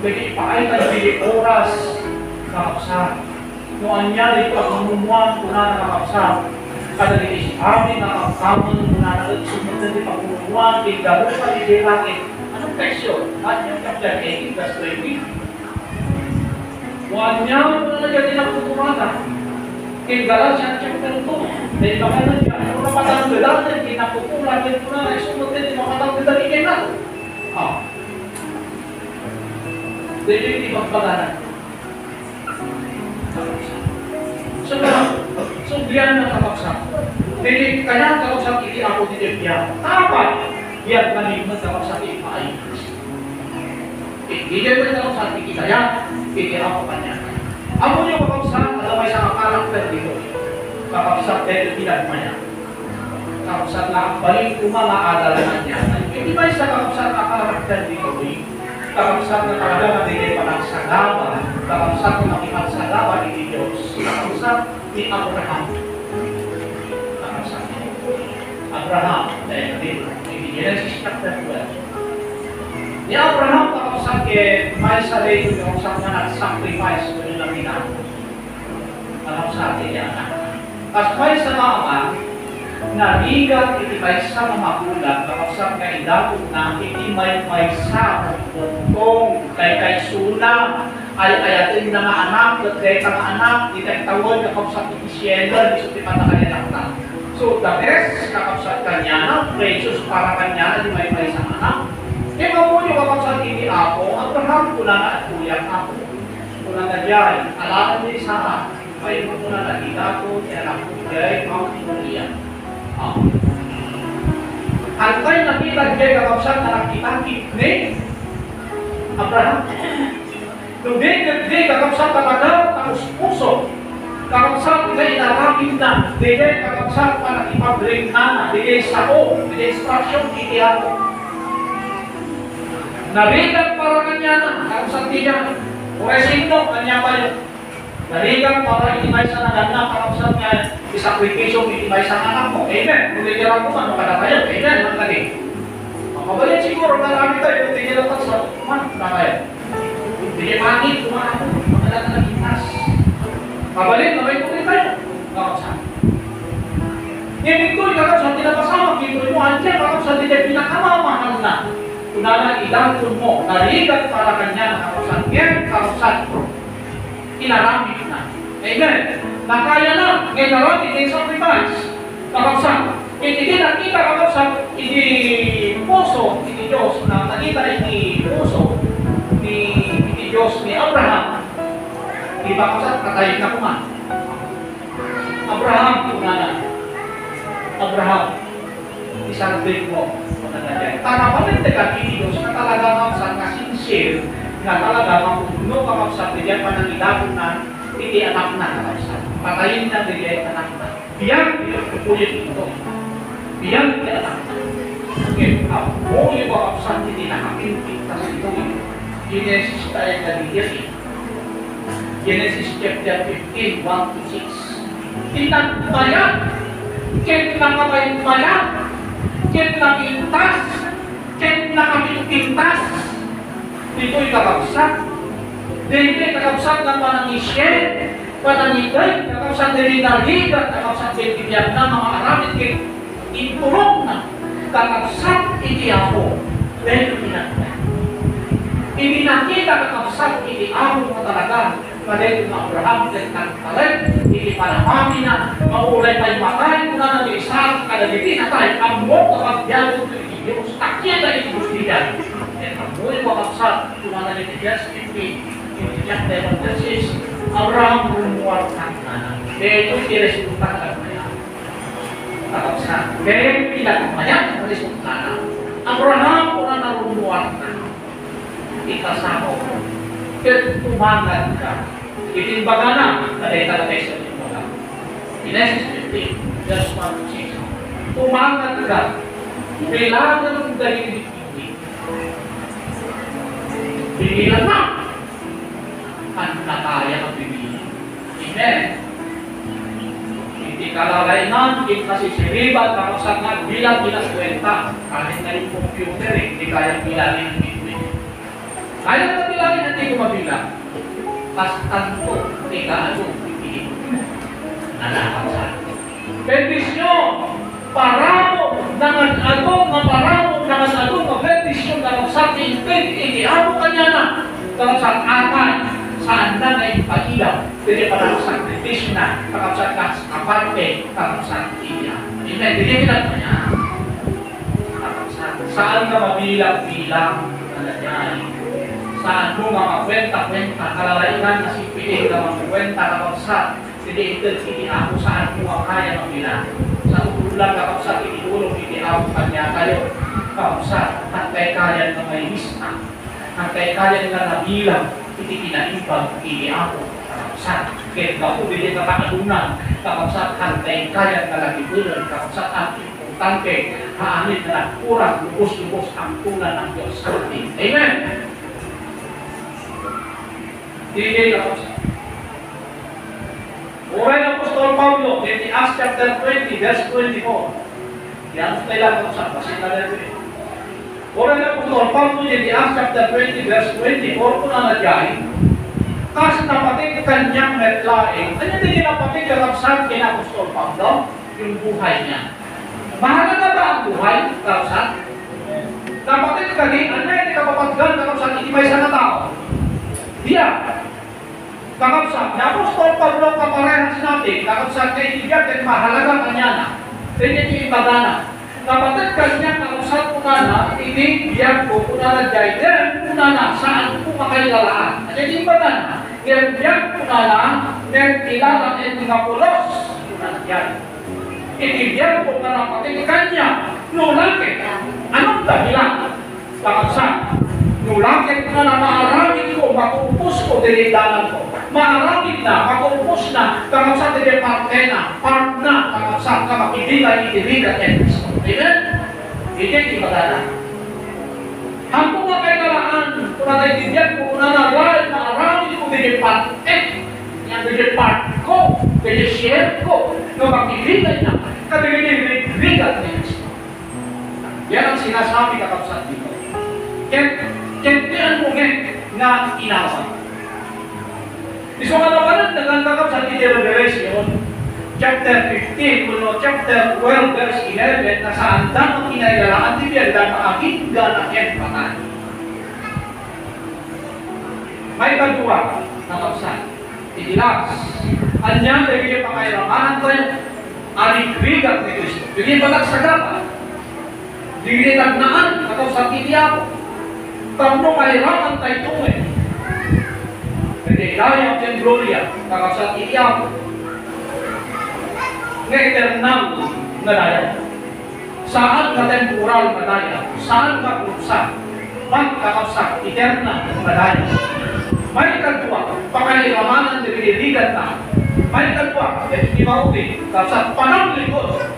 Bibigyan tayo bili oras kakapsa. Kung anya rin pagmumuan ko na nakakapsa. Kada di amin nakakakamon mo na nagsumunod na di pagmumuan, tigaro pa di langit. Anong presyo? At yung chapter 18, verse 20. Kung anya mo na nagyan na kukumana. Tigara siya chapter 2. Dahil baka na siya, ano na patang belaan, kinakukulan din ko na, sumunod din, makatang belaan ikin na. Ah. Dahil hindi magpagalan. So, so biyan na kapaksa. Dili kaya kapaksa iti ako di biya. Dapat biyan na ni mo kapaksa iti ay. Hindi mo kapaksa iti kaya iti ako kanya. Ako yung kapaksa alam may sa karakter dito. Kapaksa dahil tidak maya. Kapaksa na balik kumalaadala niya. Hindi ba sa kapaksa na karakter dito? Kakapsat na talaga hindi panagsagawa, kakapsat na makipagsagawa ni Diyos, kakapsat ni Abraham. Kakapsat ni Abraham, dahil dito, in Genesis chapter 12. Ni Abraham kakapsat kay may sarili kakapsat na nag-sacrifice yung lamina. Kakapsat niya anak. As may sa mama, narigat iti may sa mamakulang kapag nga idapot na iti may may sa buntong kay kay suna ay ayatin na nga anak at kay kang anak di kay tawag kapag sa iti siyela di sa patakaya na so the best kapag sa kanya na precious para kanya na di may may sa anak kaya mamunyo kapag sa iti ako Abraham ko na na at kuya ako ko na na diyan alam ni sa may mo na nakita ko kaya anak ko kaya Mount Maria ang tayo nakita kay kakapsat na nakita ni Abraham. Nung di di kakapsat talaga tapos puso. Kakapsat na inarapin na. Di di kakapsat pa nakipag-bring na. Di di sako. Di di instruction. Di ako. Narigat para kanya na. Kakapsat niya. Oresino. Kanya pa yun. Narigat para inimay sa naganda. Kakapsat niya isakripisyo itimay sa anak mo. Amen. Kung titira mo man, makada kayo. Amen. Mga kani. Makabayan siguro na kami tayo. Kung titira ka sa man, na kayo. Hindi mangit, kumahan. Makada ka nagitas. Kabalit, na may kulit tayo. Kakapsa. Ngayon ko, kakapsa, tinapasama. Kito mo, andyan, kakapsa, hindi tayo pinakamamahal na. Kunalan, idangkon mo. Narigat para kanya, kakapsa. Ngayon, kakapsa. Inaramit na. Amen na kaya na, ngayon naroon, hindi sacrifice. Kakapsa, hindi nakita kakapsa, hindi puso, hindi Diyos, na nakita hindi puso, ni, ni Diyos, ni Abraham. Di ba kakapsa, katayin na kuman. Abraham, una na. Abraham, isang big mo. Tama pa rin teka, hindi Diyos, na talaga kakapsa, na sincere, na talaga mapuno kakapsa, bigyan pa ng ilapon na, hindi anak na kakapsa patayin na bigay anak na. Biyan, pinupulit ito. Biyan, kaya anak na. Okay, ako yung kakapsan, hindi nakapintigtas ito. Genesis tayo na bigyan Genesis chapter 15, 1 to 6. Tinagbayan, kit nakapayagbayan, kit nakintas, kit nakapintigtas. Ito'y kakapsan. Hindi kakapsan ng panangisyen, pananigay, kakapsan din naligat, kakapsan din tibiyak na mga aramid kay itulong na kakapsan iti ako dahil pinagda. Ibinakita kakapsan iti ako mo talaga kadahil ng Abraham din nagpalit, iti panamami na maulay may matay kung na nag-isang kadagiti na tayo, ang mo kakapyan ko iti Diyos, takya na iti gustiyan. At ang mo yung kakapsan kung na nag-isang iti iti Jack Devon Abraham rumuwag ng kanan. Kaya ito resulta ka kaya. Tapos na. Kaya pinagmayan ang resulta na. Abraham ko na narumuwag na. Kaya tumangad ka. Itimbaga na. Kaya talaga sa inyo mo lang. Genesis 15, verse 1 to 6. Tumangad ka. Kailangan ng dahil hindi. Pinilan na ang nakaya ang bibili. Amen. Hindi kalalainan, hindi kasi si Riba, tapos ang bilang bilang kwenta. Kahit na yung computer, eh, hindi kaya bilangin ang. Ayaw na bilangin, hindi ko mabilang. Pastan ko, tika ano, pipili ko. Nalakad sa akin. Bendisyon, paramo, nangan agong nga paramo, nangan agong nga bendisyon, nangan sa tintin, ini ano kanya na, nangan sa atay, saan na na ipahilaw, hindi pa lang sa kritis na, nangan sa kas, aparte, nangan sa. Amen, hindi kita kanya. Nangan sa- Saan ka mabilang-bilang, nangan saan mo nga makwenta-kwenta, kalalainan na si Pili ka magkwenta ka sa hindi ito, hindi ako saan mo nga kaya mabilang. Sa ulan ka sa itiulong, hindi ako kanya kayo. Kapsa, at kay kaya na may lista. At kay kaya na nabilang, hindi kinaimbang, hindi ako. Kapsa, kaya ka po, hindi ka kakalunan. Kapsa, at kay kaya na lagi ulan. Kapsa, at importante, haanin na kurang, lubos-lubos ang tulan ng Diyos sa atin. Amen! Hindi na kapsa. Oray ng Apostol Pablo, in Acts chapter 20, verse 24. Yan, kailangan ko sa kasi na rin. Oray ng Apostol Pablo, in Acts chapter 20, verse 24, kung na nagyay, kasi napating kanyang metlaing, ano din napating karapsan kina Apostol Pablo? Yung buhay niya. Mahalaga ba ang buhay, karapsan? Napating kani, ano yung kapapagdan, karapsan, hindi may isa na tao. Diyan, kakapsat. Na Apostol Pablo kaparehas natin, kakapsat kaibigan at mahalaga kanya na. Kanya yung ibagana. Kapatid kanya kakapsat ko na na, hindi biyak ko kuna na jay, then kuna na, saan ko makailalaan. At yung ibagana, then biyak ko na na, then kilala at mga pulos, kuna na jay. Ibigyan ko na ng pati kanya, nulakit. Anong dahilan? Kakapsat. Nulakit na na maarami ko, makuupos ko, dinidalan ko. Maarami na, makuupos na, kakapsat din parte na, part na, kakapsat, kamakibigan, ibibigan, and Kristo. Amen? Hindi, di magana. Ang mga kailangan, kung na naiintindihan ko, kung na nalal, maarami ko, diniparte. Yan, dinipart ko, dinishare ko, na makibigan niya, kadinibigan ni Kristo. Yan ang sinasabi kakapsat dito. Kaya, mo ngayon na inawa. Gusto ka na pala, nagandakap sa Tito Revelation, chapter 15, kuno chapter 12, verse 11, na sa andang ang kinailalaan ni Biyar, na makakingga na yan patay. May kadua, nakapsan, itilas, anyang nagiging pangailangan tayo, aligbigat ni Kristo. Bigyan pa nagsagapa, bigyan nagnaan, atau sa titiyapo, Tamno kailangan tayo tuwin. Hindi kaya ang gloria, kakasat iyan. Nga eternal na daya. Saan ka temporal na daya? Saan ka kursa? Mag kakasat, eternal na daya. May kadwa, pakailamanan na biniligan na. May kadwa, at imauli, kakasat panang likod.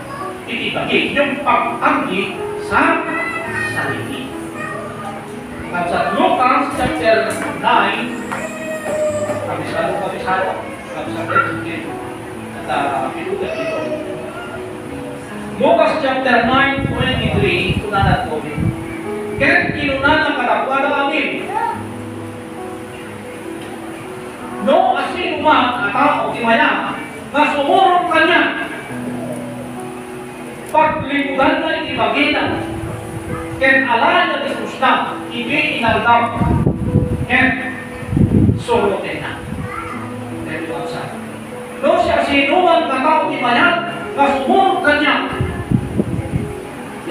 Itibagi yung pag-anggi sa sarili. At sa Lucas chapter 9, kabisado kabisado, kabisado at uh, pinugat. Lucas chapter 9, 23, kunanan ko. Kaya kinunan ng kadakwada amin. No asino man at tao imaya, na sumurong kanya. Paglibugan na itibaginan, alaya di Krishna, hindi inaldam, ken sulutin na. Dahil ang sabi. No siya sinuman na tao imayan, na sumurong kanya.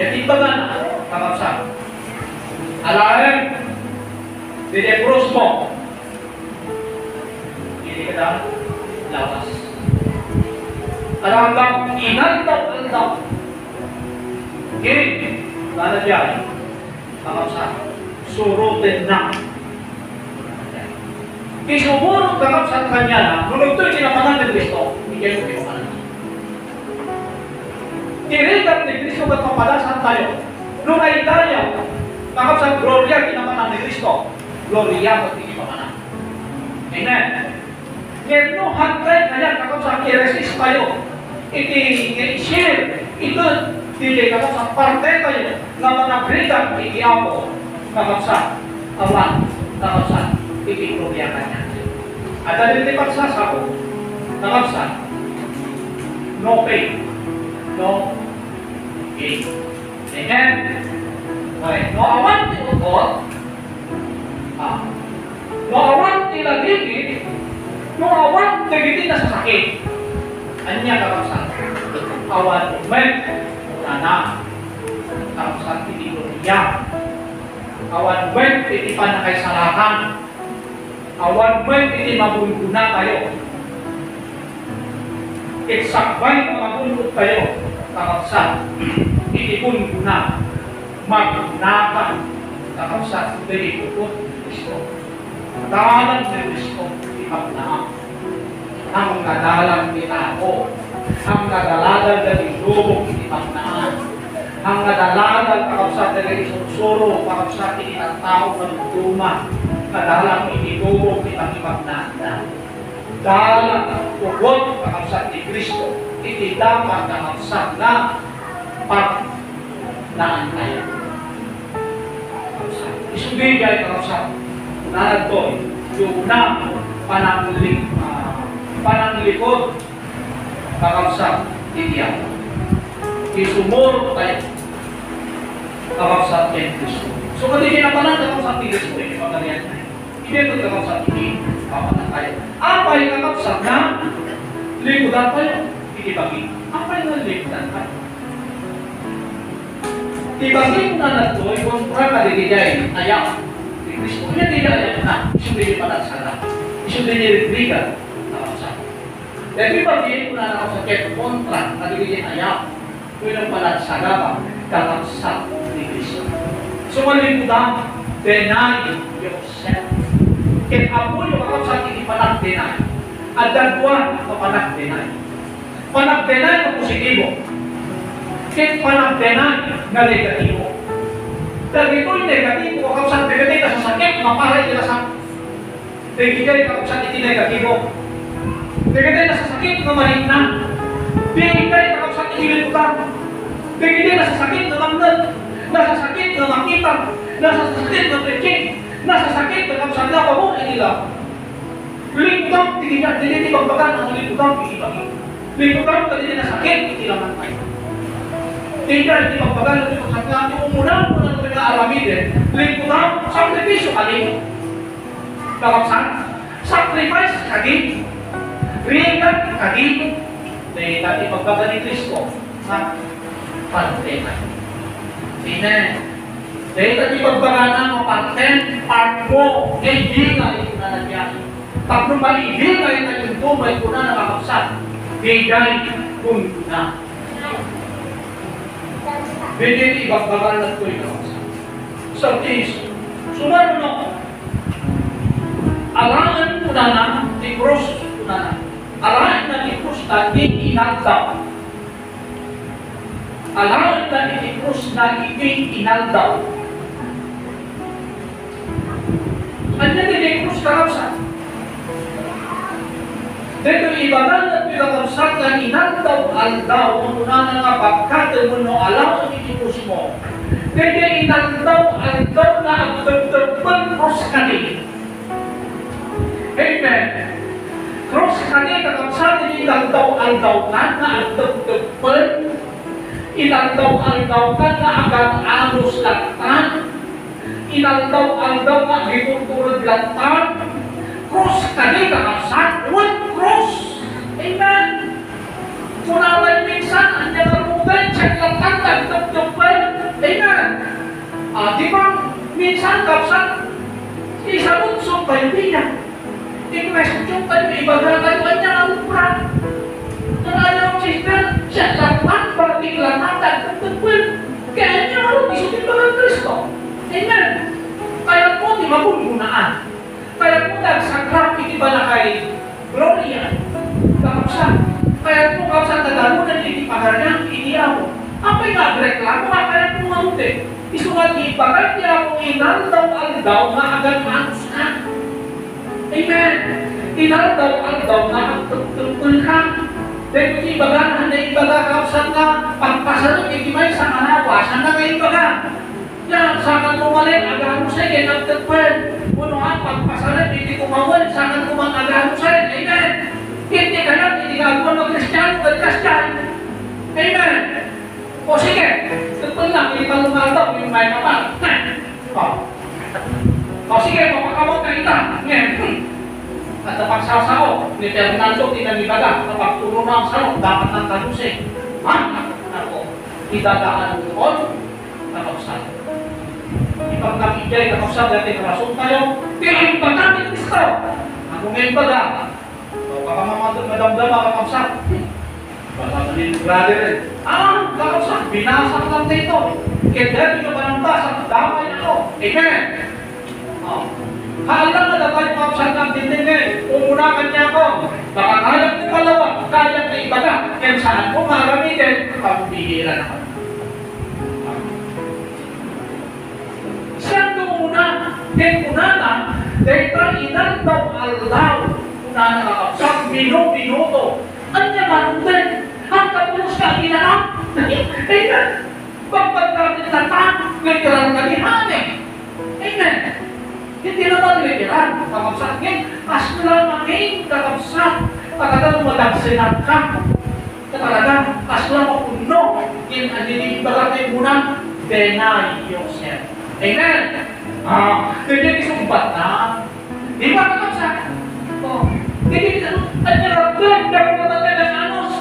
Yan ibagan na, kakapsa. Alayan, dinepros mo. Hindi ka daw, lawas. Alam lang, inaldam-aldam. Kini, Lala diyan, kakapsa, surutin na. Isumurot kakapsa kanya na, nung ito'y kinamanan ng Kristo, hindi kayo kinamanan. Tirikat ni Kristo ba't mapalasan tayo? Nung ay tayo, kakapsa, gloria kinamanan ni Kristo, gloria ba't hindi kinamanan. Amen. Ngayon, no, hantay kaya kakapsa, i-resist tayo. Iti, i-share, ito, dili ka sa parte tayo na mga brida iiyapo na sa awan kakapsan, ikiprobiyakan niya. At dahil di pagsasako, kakapsan, no pain, no gain. Amen? Okay, no awan ti utot, ah, no awan ti lagigit, no awan ti giti na sa sakit. Anya kakapsan, awan umet, unana, kakapsan ti tikrobiya, awan umet ti panakay salakan, awan umet ti mabulguna kayo, Iksakbay na mabulot kayo, kakapsan, itipon ko na, magnakan, kakapsan, dali pupot, Kristo. Dalan ni Kristo, ipagna. Ang kadalang ako, ang kadalagan dari lubog, ipagna. Ang kadalagan, kakapsan, dari sursuro, kakapsan, itinatao, manutuma, kadalang ititubog, ipagna dalam tugon kakapsat ni Kristo iti dapat kakapsat na pag naan tayo. Isubigay kakapsat na ito yung na pananglik uh, pananglikod kakapsat iti ako. Isumuro tayo kakapsat ni Kristo. So kung hindi na kakapsat ni Kristo, hindi pa ganyan tayo. Hindi ito kakapsat ni pamanang tayo. Apa yung kakapsat na likudan tayo? Itibagi. Apa yung likudan tayo? Tibagi na na ito, yung pura ka digigay, ayaw. Di Kristo, yan di ayaw na. Isundin niya pala sana. Isundin niya rin kakapsat. Jadi bagi ko na ako sa ket kontra, nagbigay ayaw. Kung yung pala sa gaba, kakapsat ni Kristo. So malikudan, deny yourself. Ket apo yung kakapsat ni panagdenay. At dagwan na panagdenay. Panagdenay na positibo. Ket panagdenay na negatibo. Dahil ito'y negatibo, kakapsat negatibo sa sakit, mapahay nila sa Bigay kakapsat iti negatibo. Bigay na sa sakit na mahina. Bigay kakapsat iti liputan. Bigay na sa sakit na langgad. Nasa sakit na makita. Nasa sakit na preaching. Nasa sakit na kakapsat na pabuhay nila. Lingkang tingin dili di pagbagan ang lingkang iibagi. Lingkang ka dili na sakit iti laman tayo. Tingnan di pagbagan ang lingkang sa yung umunan mo na mga alamid eh. Lingkang sakripisyo kali. Kakapsan, sacrifice kagi. Ringan kagi. Dahil tadi pagbagan ni Kristo na panteman. Amen. Dahil ng panten, part mo, di nga ito na nagyari. Tapos malihingay na yung tumay ko na nakakapsat. Bigay kung na. Bigay ibagbagal na ito yung. So, please, sumaro na ako. Alangan ko na na, di cross ko na na. Alangan na di cross na di inaldaw. Ano di cross kakapsat? Dito ibadan at pinakabsat na inandaw aldaw kung na nga pagkatan mo no alaw ang itikos mo. Dito inandaw aldaw na ang dagdagpan cross ka ni. Amen. Cross ka ni kakabsat na inandaw aldaw ka na ang dagdagpan. Inandaw aldaw ka na agang anos lantan. Inandaw aldaw ka giturturad lantan. Cross ka ni kakabsat. What cross. Amen. Mula may minsan, ang nalamugan, siya katang nagtagtagpan. Amen. Ah, di ba, minsan kapsan, isa bunso kayo niya. Di question kayo, ibaga kayo, kanya ang upra. Nalayaw sister, siya lapat, bakit lapat, nagtagtagpan. Kaya niya, ano, isutin ba ng Kristo? Amen. Kaya po, di mabulgunaan. Kaya po, nagsagrap, hindi ba na kay Gloria, kakapsan. Kaya po kapsan nagalunan hindi pagarang ini ako. Apa yung nagreklamo ka kaya po maunti. Isugat ipagay niya ako inaldaw aldaw nga agad manus ka. Amen. Inaldaw aldaw nga agtutulkul ka. Dahil kung ibaga, na ibaga kapsan ka, pagpasanong ikimay sa kanawa, saan na nga ibaga? Yan, sa kanumalik, agahan mo sa iyo, nagtagpan. Puno ang pagpasalit, hindi kumawal, saan ko mang agano sa rin. Amen. Hindi ka lang, hindi gagawa ng Kristiyano, at Kristiyano. Amen. O sige, ito lang, hindi ka lumalaw, yung may kapal. O. O sige, mapakawag ka ita. Ngayon, hmm. At napagsasao ni Fernando tinanibaga kapag tulo na ang salo, dapat ng kalusin. Ha? Ako, idadaan doon, nakapsal. Ipag nakijay, nakapsal, dati rason tayo, tiling ba namin Kristo? Ako ngayon ba da? O baka mamatod madamdama kakapsal. Baka manin brother eh. Ah, kakapsal, binasak lang dito. Kaya dahil ka ba ng basa, damay ako. Amen. Haalang na dapat kapsal ng tindig Umunakan niya ako. Baka kaya ko kalawa, kaya ko ibaga. Kaya saan ko maramitin, pambihira naman. Siya umuna, then una na, then kainan daw alaw. Una na kakapsal, minu-minuto. Anya manundan, ang kapulos ka ginanap. Amen. Pagpagdating na ta, literal na gihani. Amen. Hindi naman literal. Kakapsat ngayon, as na manging kakapsat. Talagang madagsinat ka. Talagang as na mapuno. Yung aninibagat ay muna, deny yourself. Amen. Ah, hindi isumbat na. Di ba kakapsat? Oh, hindi at narabdan, dapat na tayo sa anos.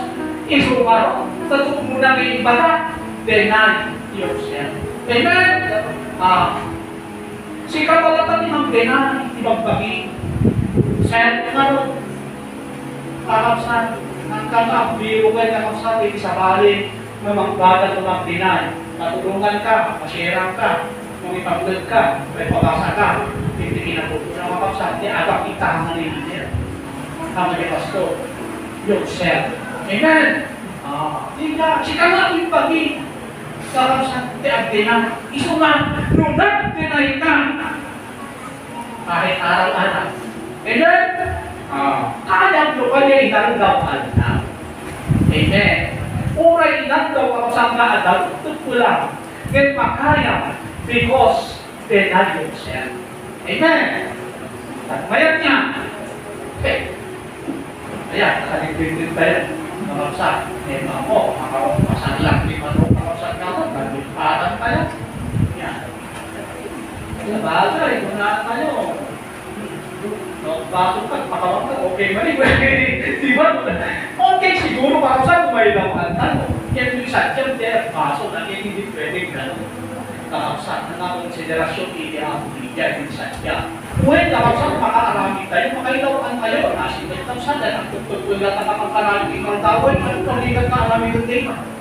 Isumaro, tatong muna ng ibagat, deny yourself. Amen. Ah, Si kapalatan ni Mang Bena, ibagbagi. Sen, ano, kakapsan, ang kakabiro kay kakapsan, hindi sa bali, mamangbagal ng Mang Bena. Matulungan ka, masirang ka, kung ipagdag ka, may pabasa ka, hindi kinaputo ng kakapsan, di agak kita ang nanilitir. Kama ni Pasto, yourself. Amen! Ah, di ka, si kakapsan, ibagbagi. Sarap sa nga, nung nagdinay ka, kahit araw-araw. Amen? Ah, kaya nyo kanya inanggaw na. Amen. Uray inanggaw ako sa mga adaw, ito lang. Ngayon makaya because deny yourself. Amen. At mayat niya, okay. Ayan, nakaligpit tayo. Nakapsa, eh, mga mo, makapasalang di man mo, nagpipatan tayo. Yan. Sa bagay, kung na tayo, no, pasok ka, makawag ka, okay man eh. Di ba? Okay, siguro kakapsa kung may lawan tayo. Yan yung dyan, dyan, pasok na hindi pwede gano'n. Kakapsa, na konsiderasyon, hindi ako bigyan, hindi sadya. Kung kakapsa, makakarami tayo, makailawan kayo, nasi kayo kakapsa, dahil ang tutulad na kapagkarami, ikaw tawag, ano, kaligat na alami ng data.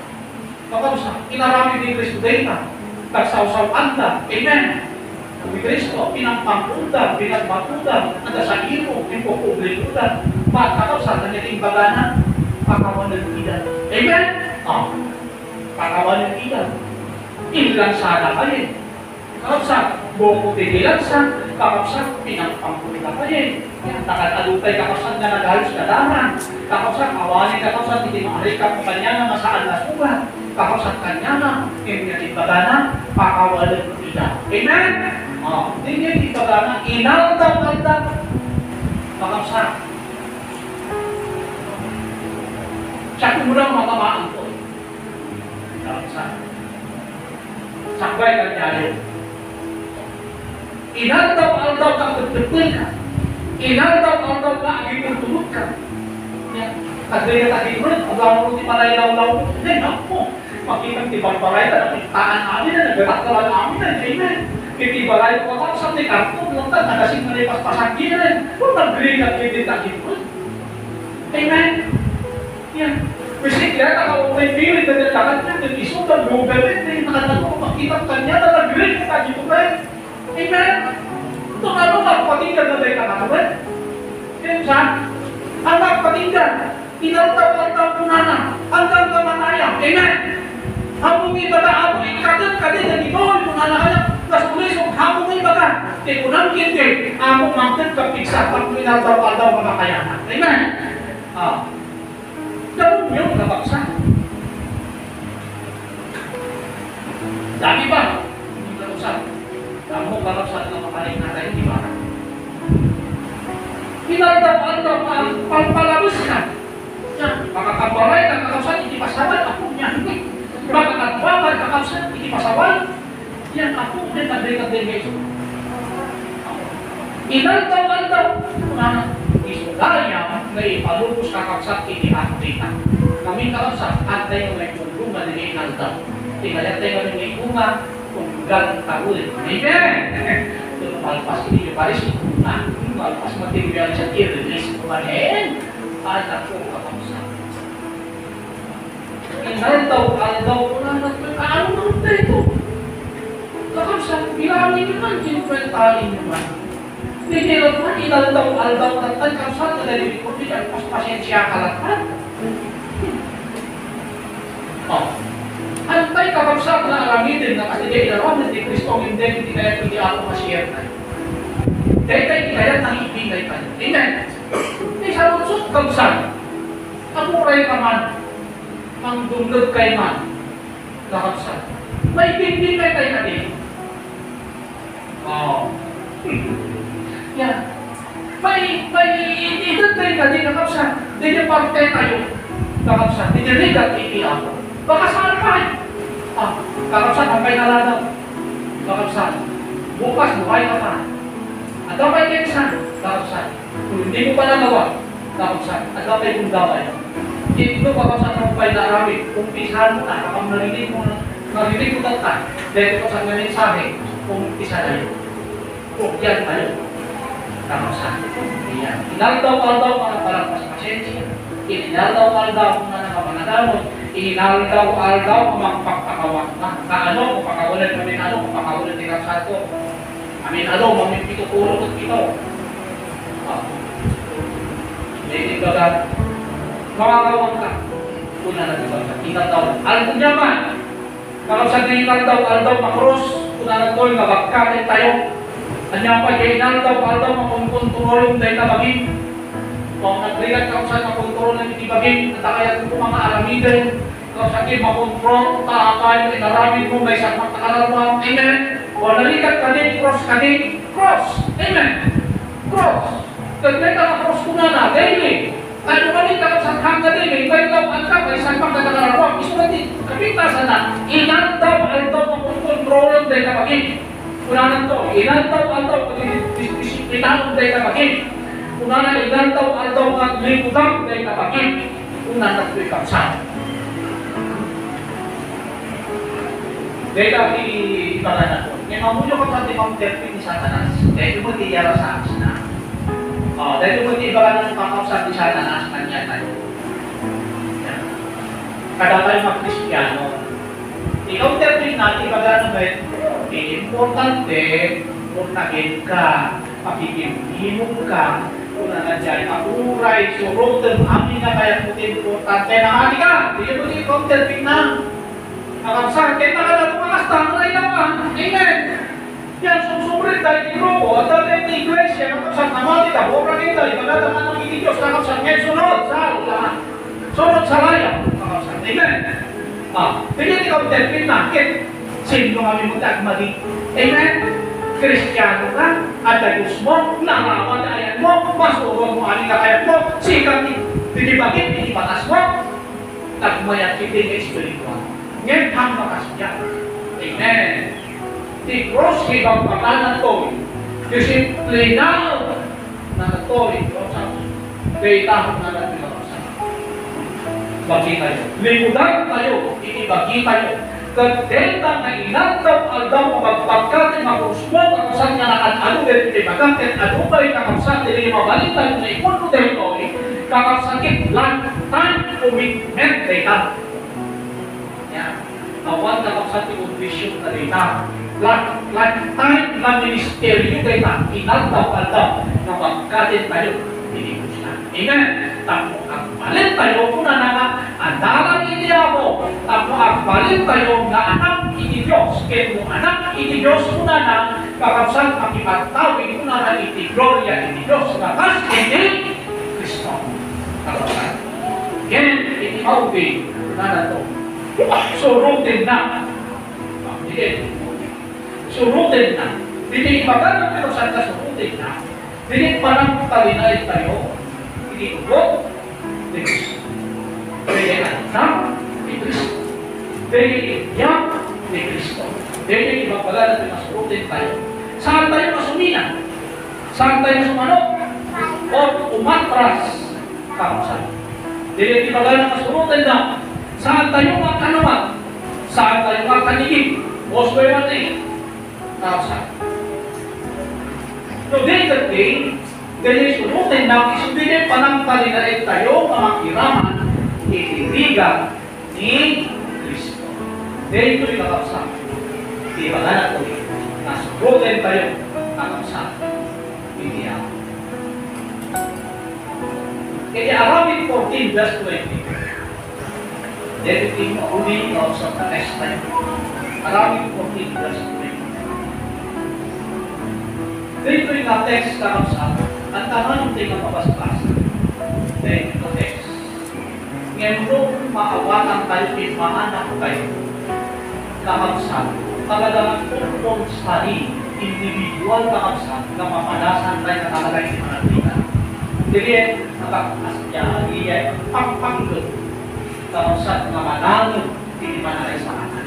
Kakapsa, inarami ni Kristo data. Tagsawsaw anda, amen. Kung Kristo, pinampangkudan, pinagbatudan, anda sa iro, pinupublikudan. Pagkakapsa, nanyating bagana, pakawan ng ilan. Amen? Ah, pakawan ng ilan. Ilan sana kayo. Kakapsa, buko tigilan sa, kakapsa, pinampangkudan kayo. Yan, nakatalupay kakapsa na nagalos na daman. Kakapsa, kawanin kakapsa, hindi maarika pa kanya na masaan na sugat. Kakapsa kanya na, hindi niya ibagana, pakawalan ng ilan. Amen? Ah, hindi niya ibagana, inaldaw-aldaw. Kakapsa, sa kurang matamaan ko. Kakapsa, sakbay ka niya Inaldaw-aldaw ka tutupin ka. Inaldaw-aldaw ka ang itutulog ka. Kagaya ka di ulit, pag mo di palay law-law, hindi, ako. Makitang tibang palay na, nakitaan namin na, nagatak ka lang namin na, amen. Kitibalay ko ako sa ni karton, lang ta, nagasing na lipas pasagin na, kung nag-green at hindi takipon. Amen. Yan. Kasi kaya ako may pilit na nalakat niya, nag-isong ng government, na nakatago, makita kanya na nag-green at takipon. Amen. Ito nga mo, magpatinggan na tayo kakawin. Yan siya. Ang magpatinggan, inaltaw-altaw ko na na, hanggang kamatayan. Amen. Ang mga bata, ako ikagat ka din, nag-ikaw, kung nalakalap, tas pulis, kung hapong may bata, di ko nang kindi, ako mangkit ka piksa, pag inaltaw-altaw mga kayanan. Amen. Ah. Ganun yung kabaksa. Dami ba? Hindi kabaksa. Ang mo babagsak ng kapatid natin, di ba? Inaldaw-aldaw palpalabas ka. Yan, makakabaray ka kakausan, hindi pasawal ako niya. Makakatwakal kakausan, hindi pasawal. Yan ako, din nagday-nagday ngayon. Inaldaw-aldaw na isugaya na ipalubos kakausan, hindi ako kita. Kami kakausan, antay ng may tulungan na inaldaw. Tingalatay kami ng ikunga, kung galang tawin. Amen! Ito malpas ini yung paris ikunga. Malpas material sa i-release ko manin. Ay, ako kakausan. Inaldaw-aldaw ko na nagkakaano naman dito. Kakausan, bilangin naman, kinukwentahin naman. Hindi naman, inaldaw-aldaw na tan kakausan, nalilipit ko, hindi pas pasensya ka lang. ha? Oh. Antay kakausan na alamitin na kasi di ilaram na di Kristo ang hindi kaya hindi ako masiyar na. Dahil tayo kaya nang ibigay ka. Amen. Hindi sa unsot kakausan. Amuray ka man, ang dumlog kay man, kakausan. May bibigay kay na din. Oh. Yan. May, may, idad kayo ka din, kakausan. Di niyo parte tayo. Kakausan. Di niyo ligat iiyak. Baka pa eh. Ah, kakausan, ang kay naladaw. Kakausan. Bukas, buhay ka pa. At daw kay Kensan, kakausan. Kung hindi mo pa nagawa, kakausan. At daw kay Gundaway. Ito kakausan ang kay naramit. Kung pisahan mo na, kapag narinig mo na, narinig mo na ta, dahil ko sa mga mensahe, kung isa na yun. Kung yan tayo. Kakausan. Yan. Inaldaw-aldaw mga parang mas pasensya. Inaldaw-aldaw mga nakapangadamot. Inaldaw-aldaw mga pagpakawa. Kaano, kung pakawalan kami ano, kung pakawalan ni Kapsato. Amin ano, mamin pituturo ko ito. Ah. Ka. Makakawang ka. Una na diba? Inaldaw. Aldaw niya man. Kakapsat na inaldaw-aldaw makros. Una na to, kabagkatin tayo. Anya pa kay inaldaw, aldaw makontrol yung dahil tabagin. Kung nagrigat ka sa makontrol ng itibagin, natakayat ko mga alamidin, kung sa akin makontrol, taakay, inaramid mo, may isang magtakalawang, amen. O nalikat ka din, cross ka din, cross, amen. Cross. Kagay ka cross ko na na, daily. Ano ka din ka sa hangga din, may kayo daw ang ka, may isang magtakalawang, iso ka din, kapitasan na, inaldaw, aldaw makontrol yung dahil tabagin. Unanan to, inaldaw-aldaw, disiplinahan dahil tabagin. Unanan, inaldaw-aldaw nga lingkutang dahil tabagin. Unanan to'y kapsan. Dahil ang ibagan ako, ngayon mamuyo ka sa timang terpin ni Satanas, dahil mo tiyara sa akin na. Oh, dahil mo ibagan ng kakapsan ni Satanas, kanya tayo. Yan. Kada tayo mag-Kristiano, ikaw terpin natin, ibagan mo importante kung naging ka, pakikimimong ka, kung na nandiyan akuray, surutan, amin na kaya kung importante na hati ka, hindi mo di counterfeit na. Nakapsar, kaya nakala tumakas, tangray naman, amen. Yan, susubrit tayo ni grupo, at dahil ni iglesia, nakapsar, namati ka, obra kita, ibagadaman ng hindi Diyos, nakapsar, ngayon sunod sa lahat. Sunod sa raya, nakapsar, amen. Ah, bigyan ikaw counterfeit na, kaya Sino kami mo maging Amen? Kristiyano ka, at ayos mo, narawan na ayan mo, masuruan mo aling kakayat mo, sikat tinibagin, tinibatas mo, tagmayan kitin ng espiritual. Ngayon ang bakas niya. Amen. Di cross ibang patanan to, disiplinaw na natoy, kay tahong na natin Bagi tayo. Limudan tayo, inibagi tayo kadenta na inantaw aldaw mapagpagkatin makusmog ang saan nga nakatalo din iti magkatin adubay kakapsan dili mabalitan na ikon mo territory kakapsakit lifetime commitment data. Yan awan kakapsan ti condition na data. Lifetime na ministeryo data inantaw aldaw na magkatin tayo hindi ko sila amen. Tapos ang palit tayo kuna na nga andalan ini ako tapos ang palit tayo nga anak ini Diyos. Kaya kung anak ini Diyos kuna na kakapsan ang ipagtawin kuna na iti gloria ini Diyos. Kakas ini Kristo. Kakapsan yan iti maubi kuna na to surutin na hindi surutin na hindi ibagan ng pero saan ka surutin na Dili pa lang talinay tayo. Hindi ugot Kristo. Dili anak ni Kristo. Dili iyak ni Kristo. Dili ibabala natin masurutin tayo. Saan tayo masumina? Saan tayo sumanok? O umatras? Kamusan. Dili ibabala na masurutin na. Saan tayo makanumat? Saan tayo makanigig? O sway natin? Kamusan. So, day that day, dahil sunutin na isubili pa ng talinain tayo mga kiraman, itirigan ni Kristo. Dahil ito'y nakapsa. Di ba na ito? Nasunutin tayo nakapsa. Hindi ako. Kaya Arabic 14 verse 20. Dedicating mo uli ikaw sa the next time. Arabic 14 verse 20. Dito yung ka lang sa. Ang tanong yung tingnan mabasbas. Dahil ito text. Ngayon mo maawatan tayo, pinmaanak tayo. Kakamsan. Talagang kung study, individual kakamsan, na mamalasan tayo na talaga hindi manatikan. Jadi, nakakasya, iya, pagpagod. Kakamsan, na malangon, hindi manalay sa akin.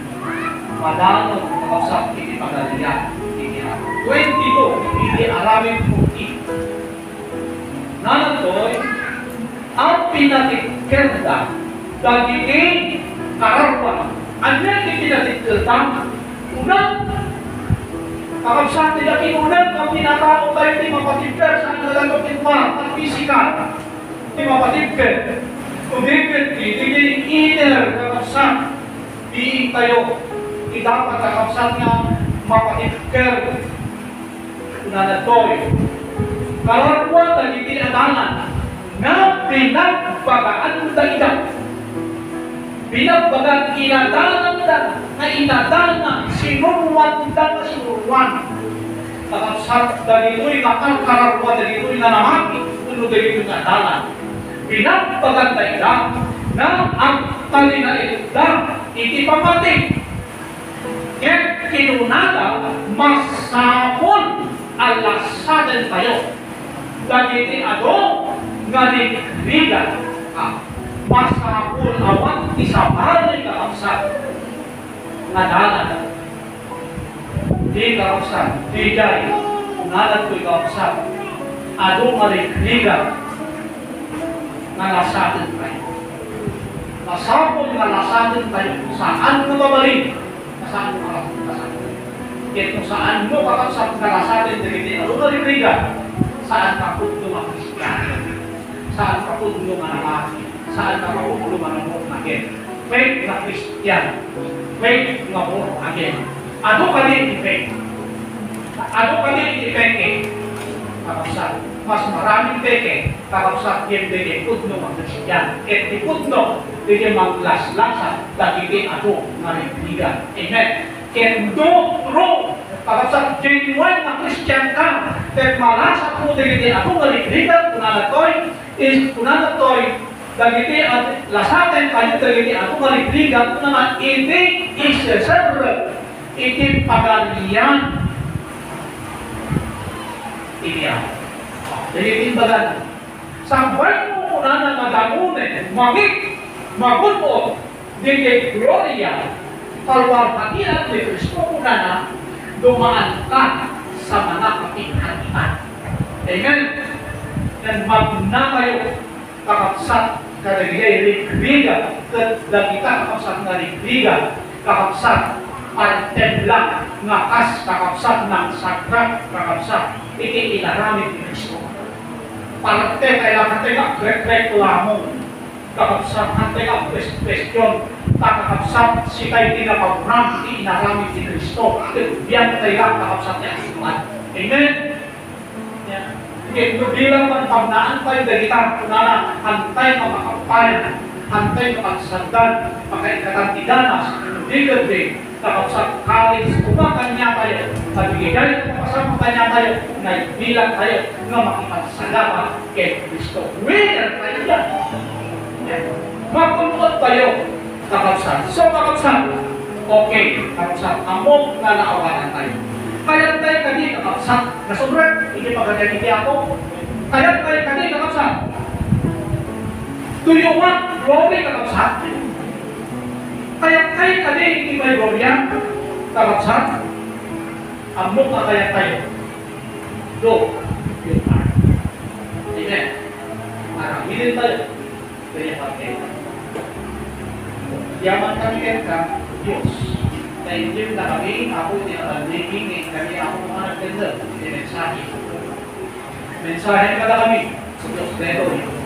Malangon, kakamsan, hindi pagaliyan. 22, hindi Arabic 14. Nanatoy, ang pinatikirda, dagingin kararwa. Ano yung pinatikirda? Unang, kakabsati daging unang, ang pinatao tayo di mapatikir sa nalalokin ma, ang pisikal. Di mapatikir. Umipit, di inner, kakabsat. Di tayo, di dapat kakabsat nga mapatikir nanatoy. Kararwa tadi tinadanan na pinagbagaan da idak. Pinagbagaan inadanan da na sinuruan da na sinuruan. Takapsat dari ito'y nakal kararwa dari ito'y nanamaki ano dari ito'y nadanan. Pinagbagaan da idak na ang tali na ida iti pamatik. Kaya kinunada masapon alasadan tayo. Dagiti ano nga nigrigan ah, masapul awan isabalay ka kapsat nga dalan. Di ka kapsat, di jay, nalat ko'y kapsat. Ado nga nigrigan nga lasadan tayo. Masapul nga lasadan tayo. Saan ka babalik? Saan ka babalik? Kaya kung saan mo kakapsat na lasatin dito, ano ba rin Saan ka puto mga Kristiyano? Saan ka puto mga lalaki? Saan ka puto mga born again? Faith na Kristiyano. Faith na born again. Ano ka din i-faith? Ano ka din i-peke? Kakapsat. Mas maraming peke. Kakapsat yung din putno mga Kristiyano. At iputno, din maglaslasa, dagiti ako nga rin Amen kendo ro kapag genuine na Christian ka ket malasa po dagiti ako ngaligrigan kunanatoy is kunanatoy dagiti at lasaten kayo dagiti ako ngaligrigan kunaman ini is serve iti pagalian ako dagiti bagan Sambay mo kuna na magamunin, mamik, magunod, dili gloria, kalwalhatian ni Kristo kuna na dumaan ka sa mga kapinhatian. Amen? Dan magna kayo kakapsat karigay rigriga kat kita kakapsat na rigriga kakapsat pantebla nga kas kakapsat ng sakrat kakapsat iti inaramid ni. Parte kailangan tayo grek-grek lamong kakapsat ang question kakapsat si tayo tinapagram inaramid ni Kristo. Biyan tayo kakapsat niya isuman. Amen? Yeah. Ito bilang man pamnaan tayo dagitang kunana hantay na makapayan, na makaikatang tiganas, bigger day, kakapsat college, kumakan niya tayo, nabigay na kasama kanya tayo, na bilang tayo na makipagsagama kay Kristo. Winner tayo yan. Magpunod tayo kakapsat. So kakapsat, okay, kakapsat, amok na naawanan tayo. Kaya tayo kani kakapsat. Nasubrat, hindi pa ganyan hindi ako. Kaya tayo kani kakapsat. Do you want glory kakapsat? Kaya tayo kani hindi may glory kakapsat. Amok ka kaya tayo. Do your part. Amen. Maramihin tayo. Kaya pagkain. Yaman kami ka, Diyos. Na-enjoy na kami, ako din ang nagiging, kami ako mga nagdala, hindi mensahe. Mensahe ka na kami, sa Diyos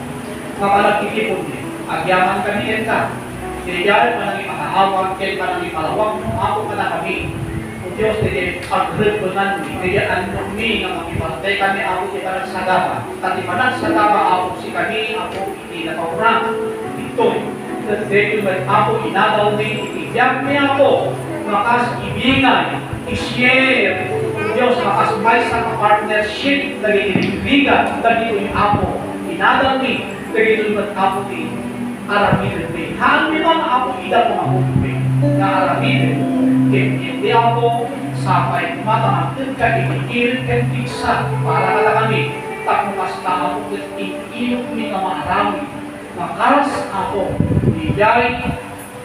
Pero, kapalagkikipon din. Agyaman kami ka, Kaya pa nang ipakahawag, kaya pa nang ipalawag, ako ka na kami. O Diyos, hindi pagrepunan mi, kaya ano mi nga makipatay kami ako di parang sagaba. Tati panan sagaba ako si kami, ako hindi na paurang. Kasi man ako inadaw ni ibigyan niya ako makas ibigan, i-share Diyos makas may sa partnership dali ibigan dali yung ako inadaw ni ako ni aramin ni hangin man ako ida ko ako ni na aramin hindi ako sapay matamakin ka ikikirin ka tiksa. Para kada kami takumas na ako ikikirin ni nga marami Makas ako. Bigay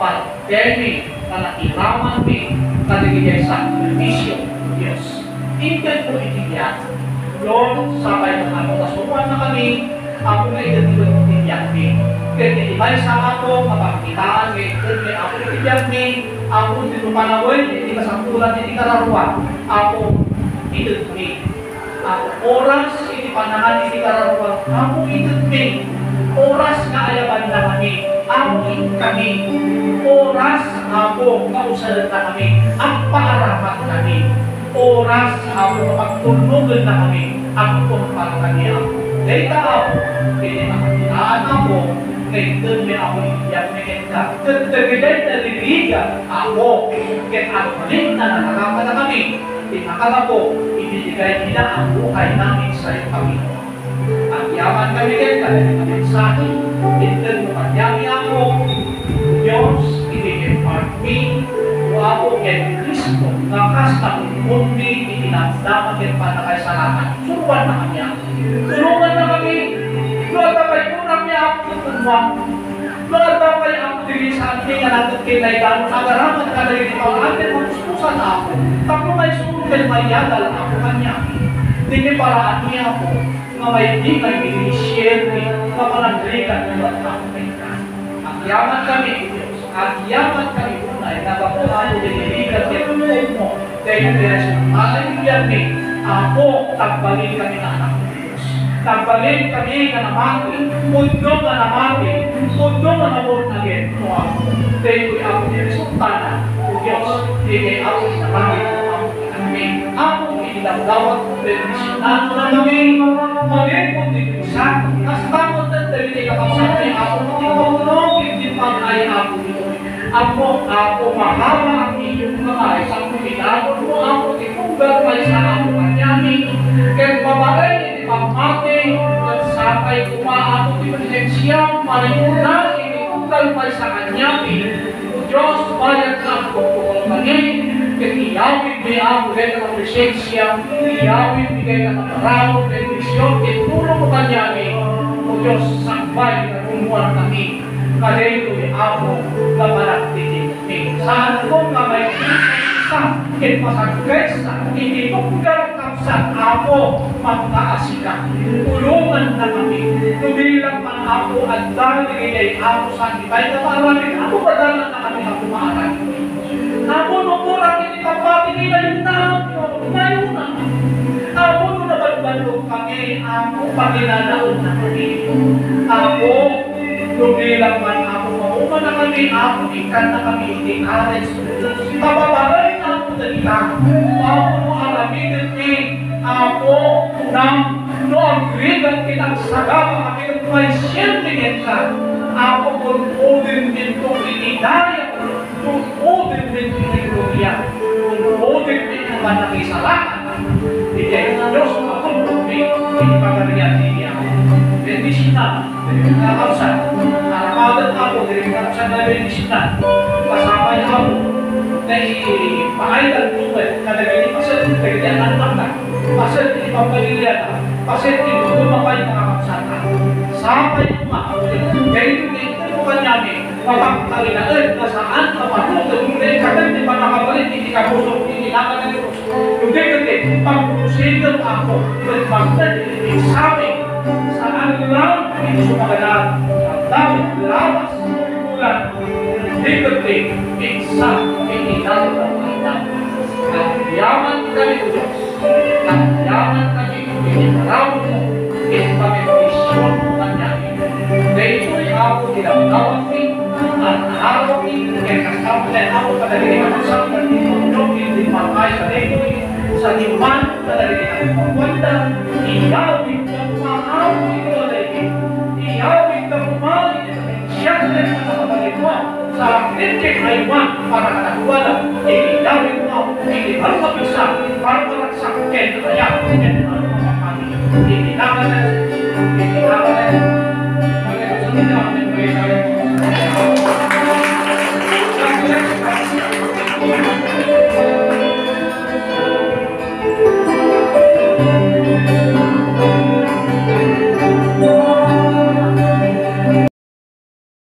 pagdemi na nakiraman mi kanigigay sa benepisyo Diyos. Tingnan ko itigyan. Lord, sabay na ako. Kasukuan na kami, ako na itigyan itigyan mi. Kaya ibay sa ako, mapakitaan mi, kaya ako itigyan mi, ako dito panawin, hindi kasampulan, hindi kararuan. Ako itigyan mi. Ako oras, hindi panangan, hindi kararuan. Ako itigyan mi oras nga ayaban na kami, amin kami, oras ako kausalan na kami, ang paarapat kami, oras ako pagtulungan na kami, ang kumpara kami ako. Dahil ako, kaya nakatilaan ako, kaya doon ako iiyak na kita. Tagtagilay na liliga ako, kaya ako rin na nakakata na kami, tinakala ko, ibibigay nila ang buhay namin sa iyo, Panginoon. Ang yaman kami din, kaya kami sa akin. Hindi mo kanyami ako. Diyos, ibigay me. Ako kay Kristo, nakasta kundi itinamdaman din pa na kay salamat. Suruan na. Tulungan na kami. Lord, kay unang niya ako tutunwang. Lord, kay ako dili sa ating kay Laigano. Nagaramat ka na rin ikaw. Atin na ako. Tapos may sumunod kay Mayadal ako kanya. Hindi paraan niya ako nga may di may Amerika. Ang yaman kami. Ang yaman kami na bakuhan mo diniligan kay Pumong mo. Dahil direksyon, malayuyan ni ako, tagbalin kami na anak ng Diyos. Tagbalin kami nga namati, mundo nga namati, mundo nga nabot na gento ako. Dahil ko'y ako direksyon o Diyos, hindi ako ko ako kami. Ako ilalawat bendisyonan na kami. Maging kung dito sa As bakit na dali ka kapsat ay ako tinulong hindi pa ako. Ako, ako mahaba ang iyong kamay sa kumilagon mo ako itugal pa sa ako kanyami. Kaya babagay ni pamati at sapay kuma ako tinulensya malayunan itugal pa sa kanyami. O Diyos, bayad ka ang kukukul kanyang Iyawin di ako kaya ng presensya, iyawin di kaya ng maramo, bendisyon, itulong mo kanya ni o Diyos, sakbay na kumuha kami. Kalero ni kaparak din ni. Saan ko nga may isa, kin pasagkesa, hindi ko kugarap kapsa ako, magkaasika. Tulungan na kami. Tumilang man ako at dahil ay ako sa ibay na maraming ako badalan na kami na kumaran. Ako nung kurang ini kapati nila yung tao, ngayon na. Ako nung nabalbalog kami, ako pagilalaon na kami. Ako, lumilang man ako, mauma na kami, ako ikan na kami, hindi kares. Kababalay na ako dalita. Ako nung alamitin ni, ako nang no agreement kinagsagama kami ng may siyempre. Ako kung udin din itong inidaya kung udin din pinigluya, kung udin din yung manakisalakan, hindi ay Diyos makapulong hindi pagkariyan niya. Bendisyon na, nakakausan, naramadan ako, hindi nakakausan na bendisyon na, kasama niya ako, na ipakailan tuwet, na naging pasal, yan ang anak. Pasal di pamilya na. Pasal di lumabay mga kapsata. Sabay kuma. Kaya hindi ko kanyami. Papagkalinaan na saan ka matutong muli. Kaya di pa nakabalik. Hindi ka pusok. Hindi naman na. Hindi kasi pag-procedur ako. Pagpagdad. Sabi. Saan lang. Hindi sumagalaan. Ang dami. Lawas. Bulan. Hindi kasi. Isa. Hindi natin ang kailangan. Yaman kami ko Diyos. Yaman kami Inaraw mo. Kami mo kanya. Dahil ito'y ako tinatawag ni at araw ni kaya kasama na ako kadali ng sa pagtutulog hindi makay sa dito sa iman kadali ng pagwanda iyawin ka Saraknitin haywan para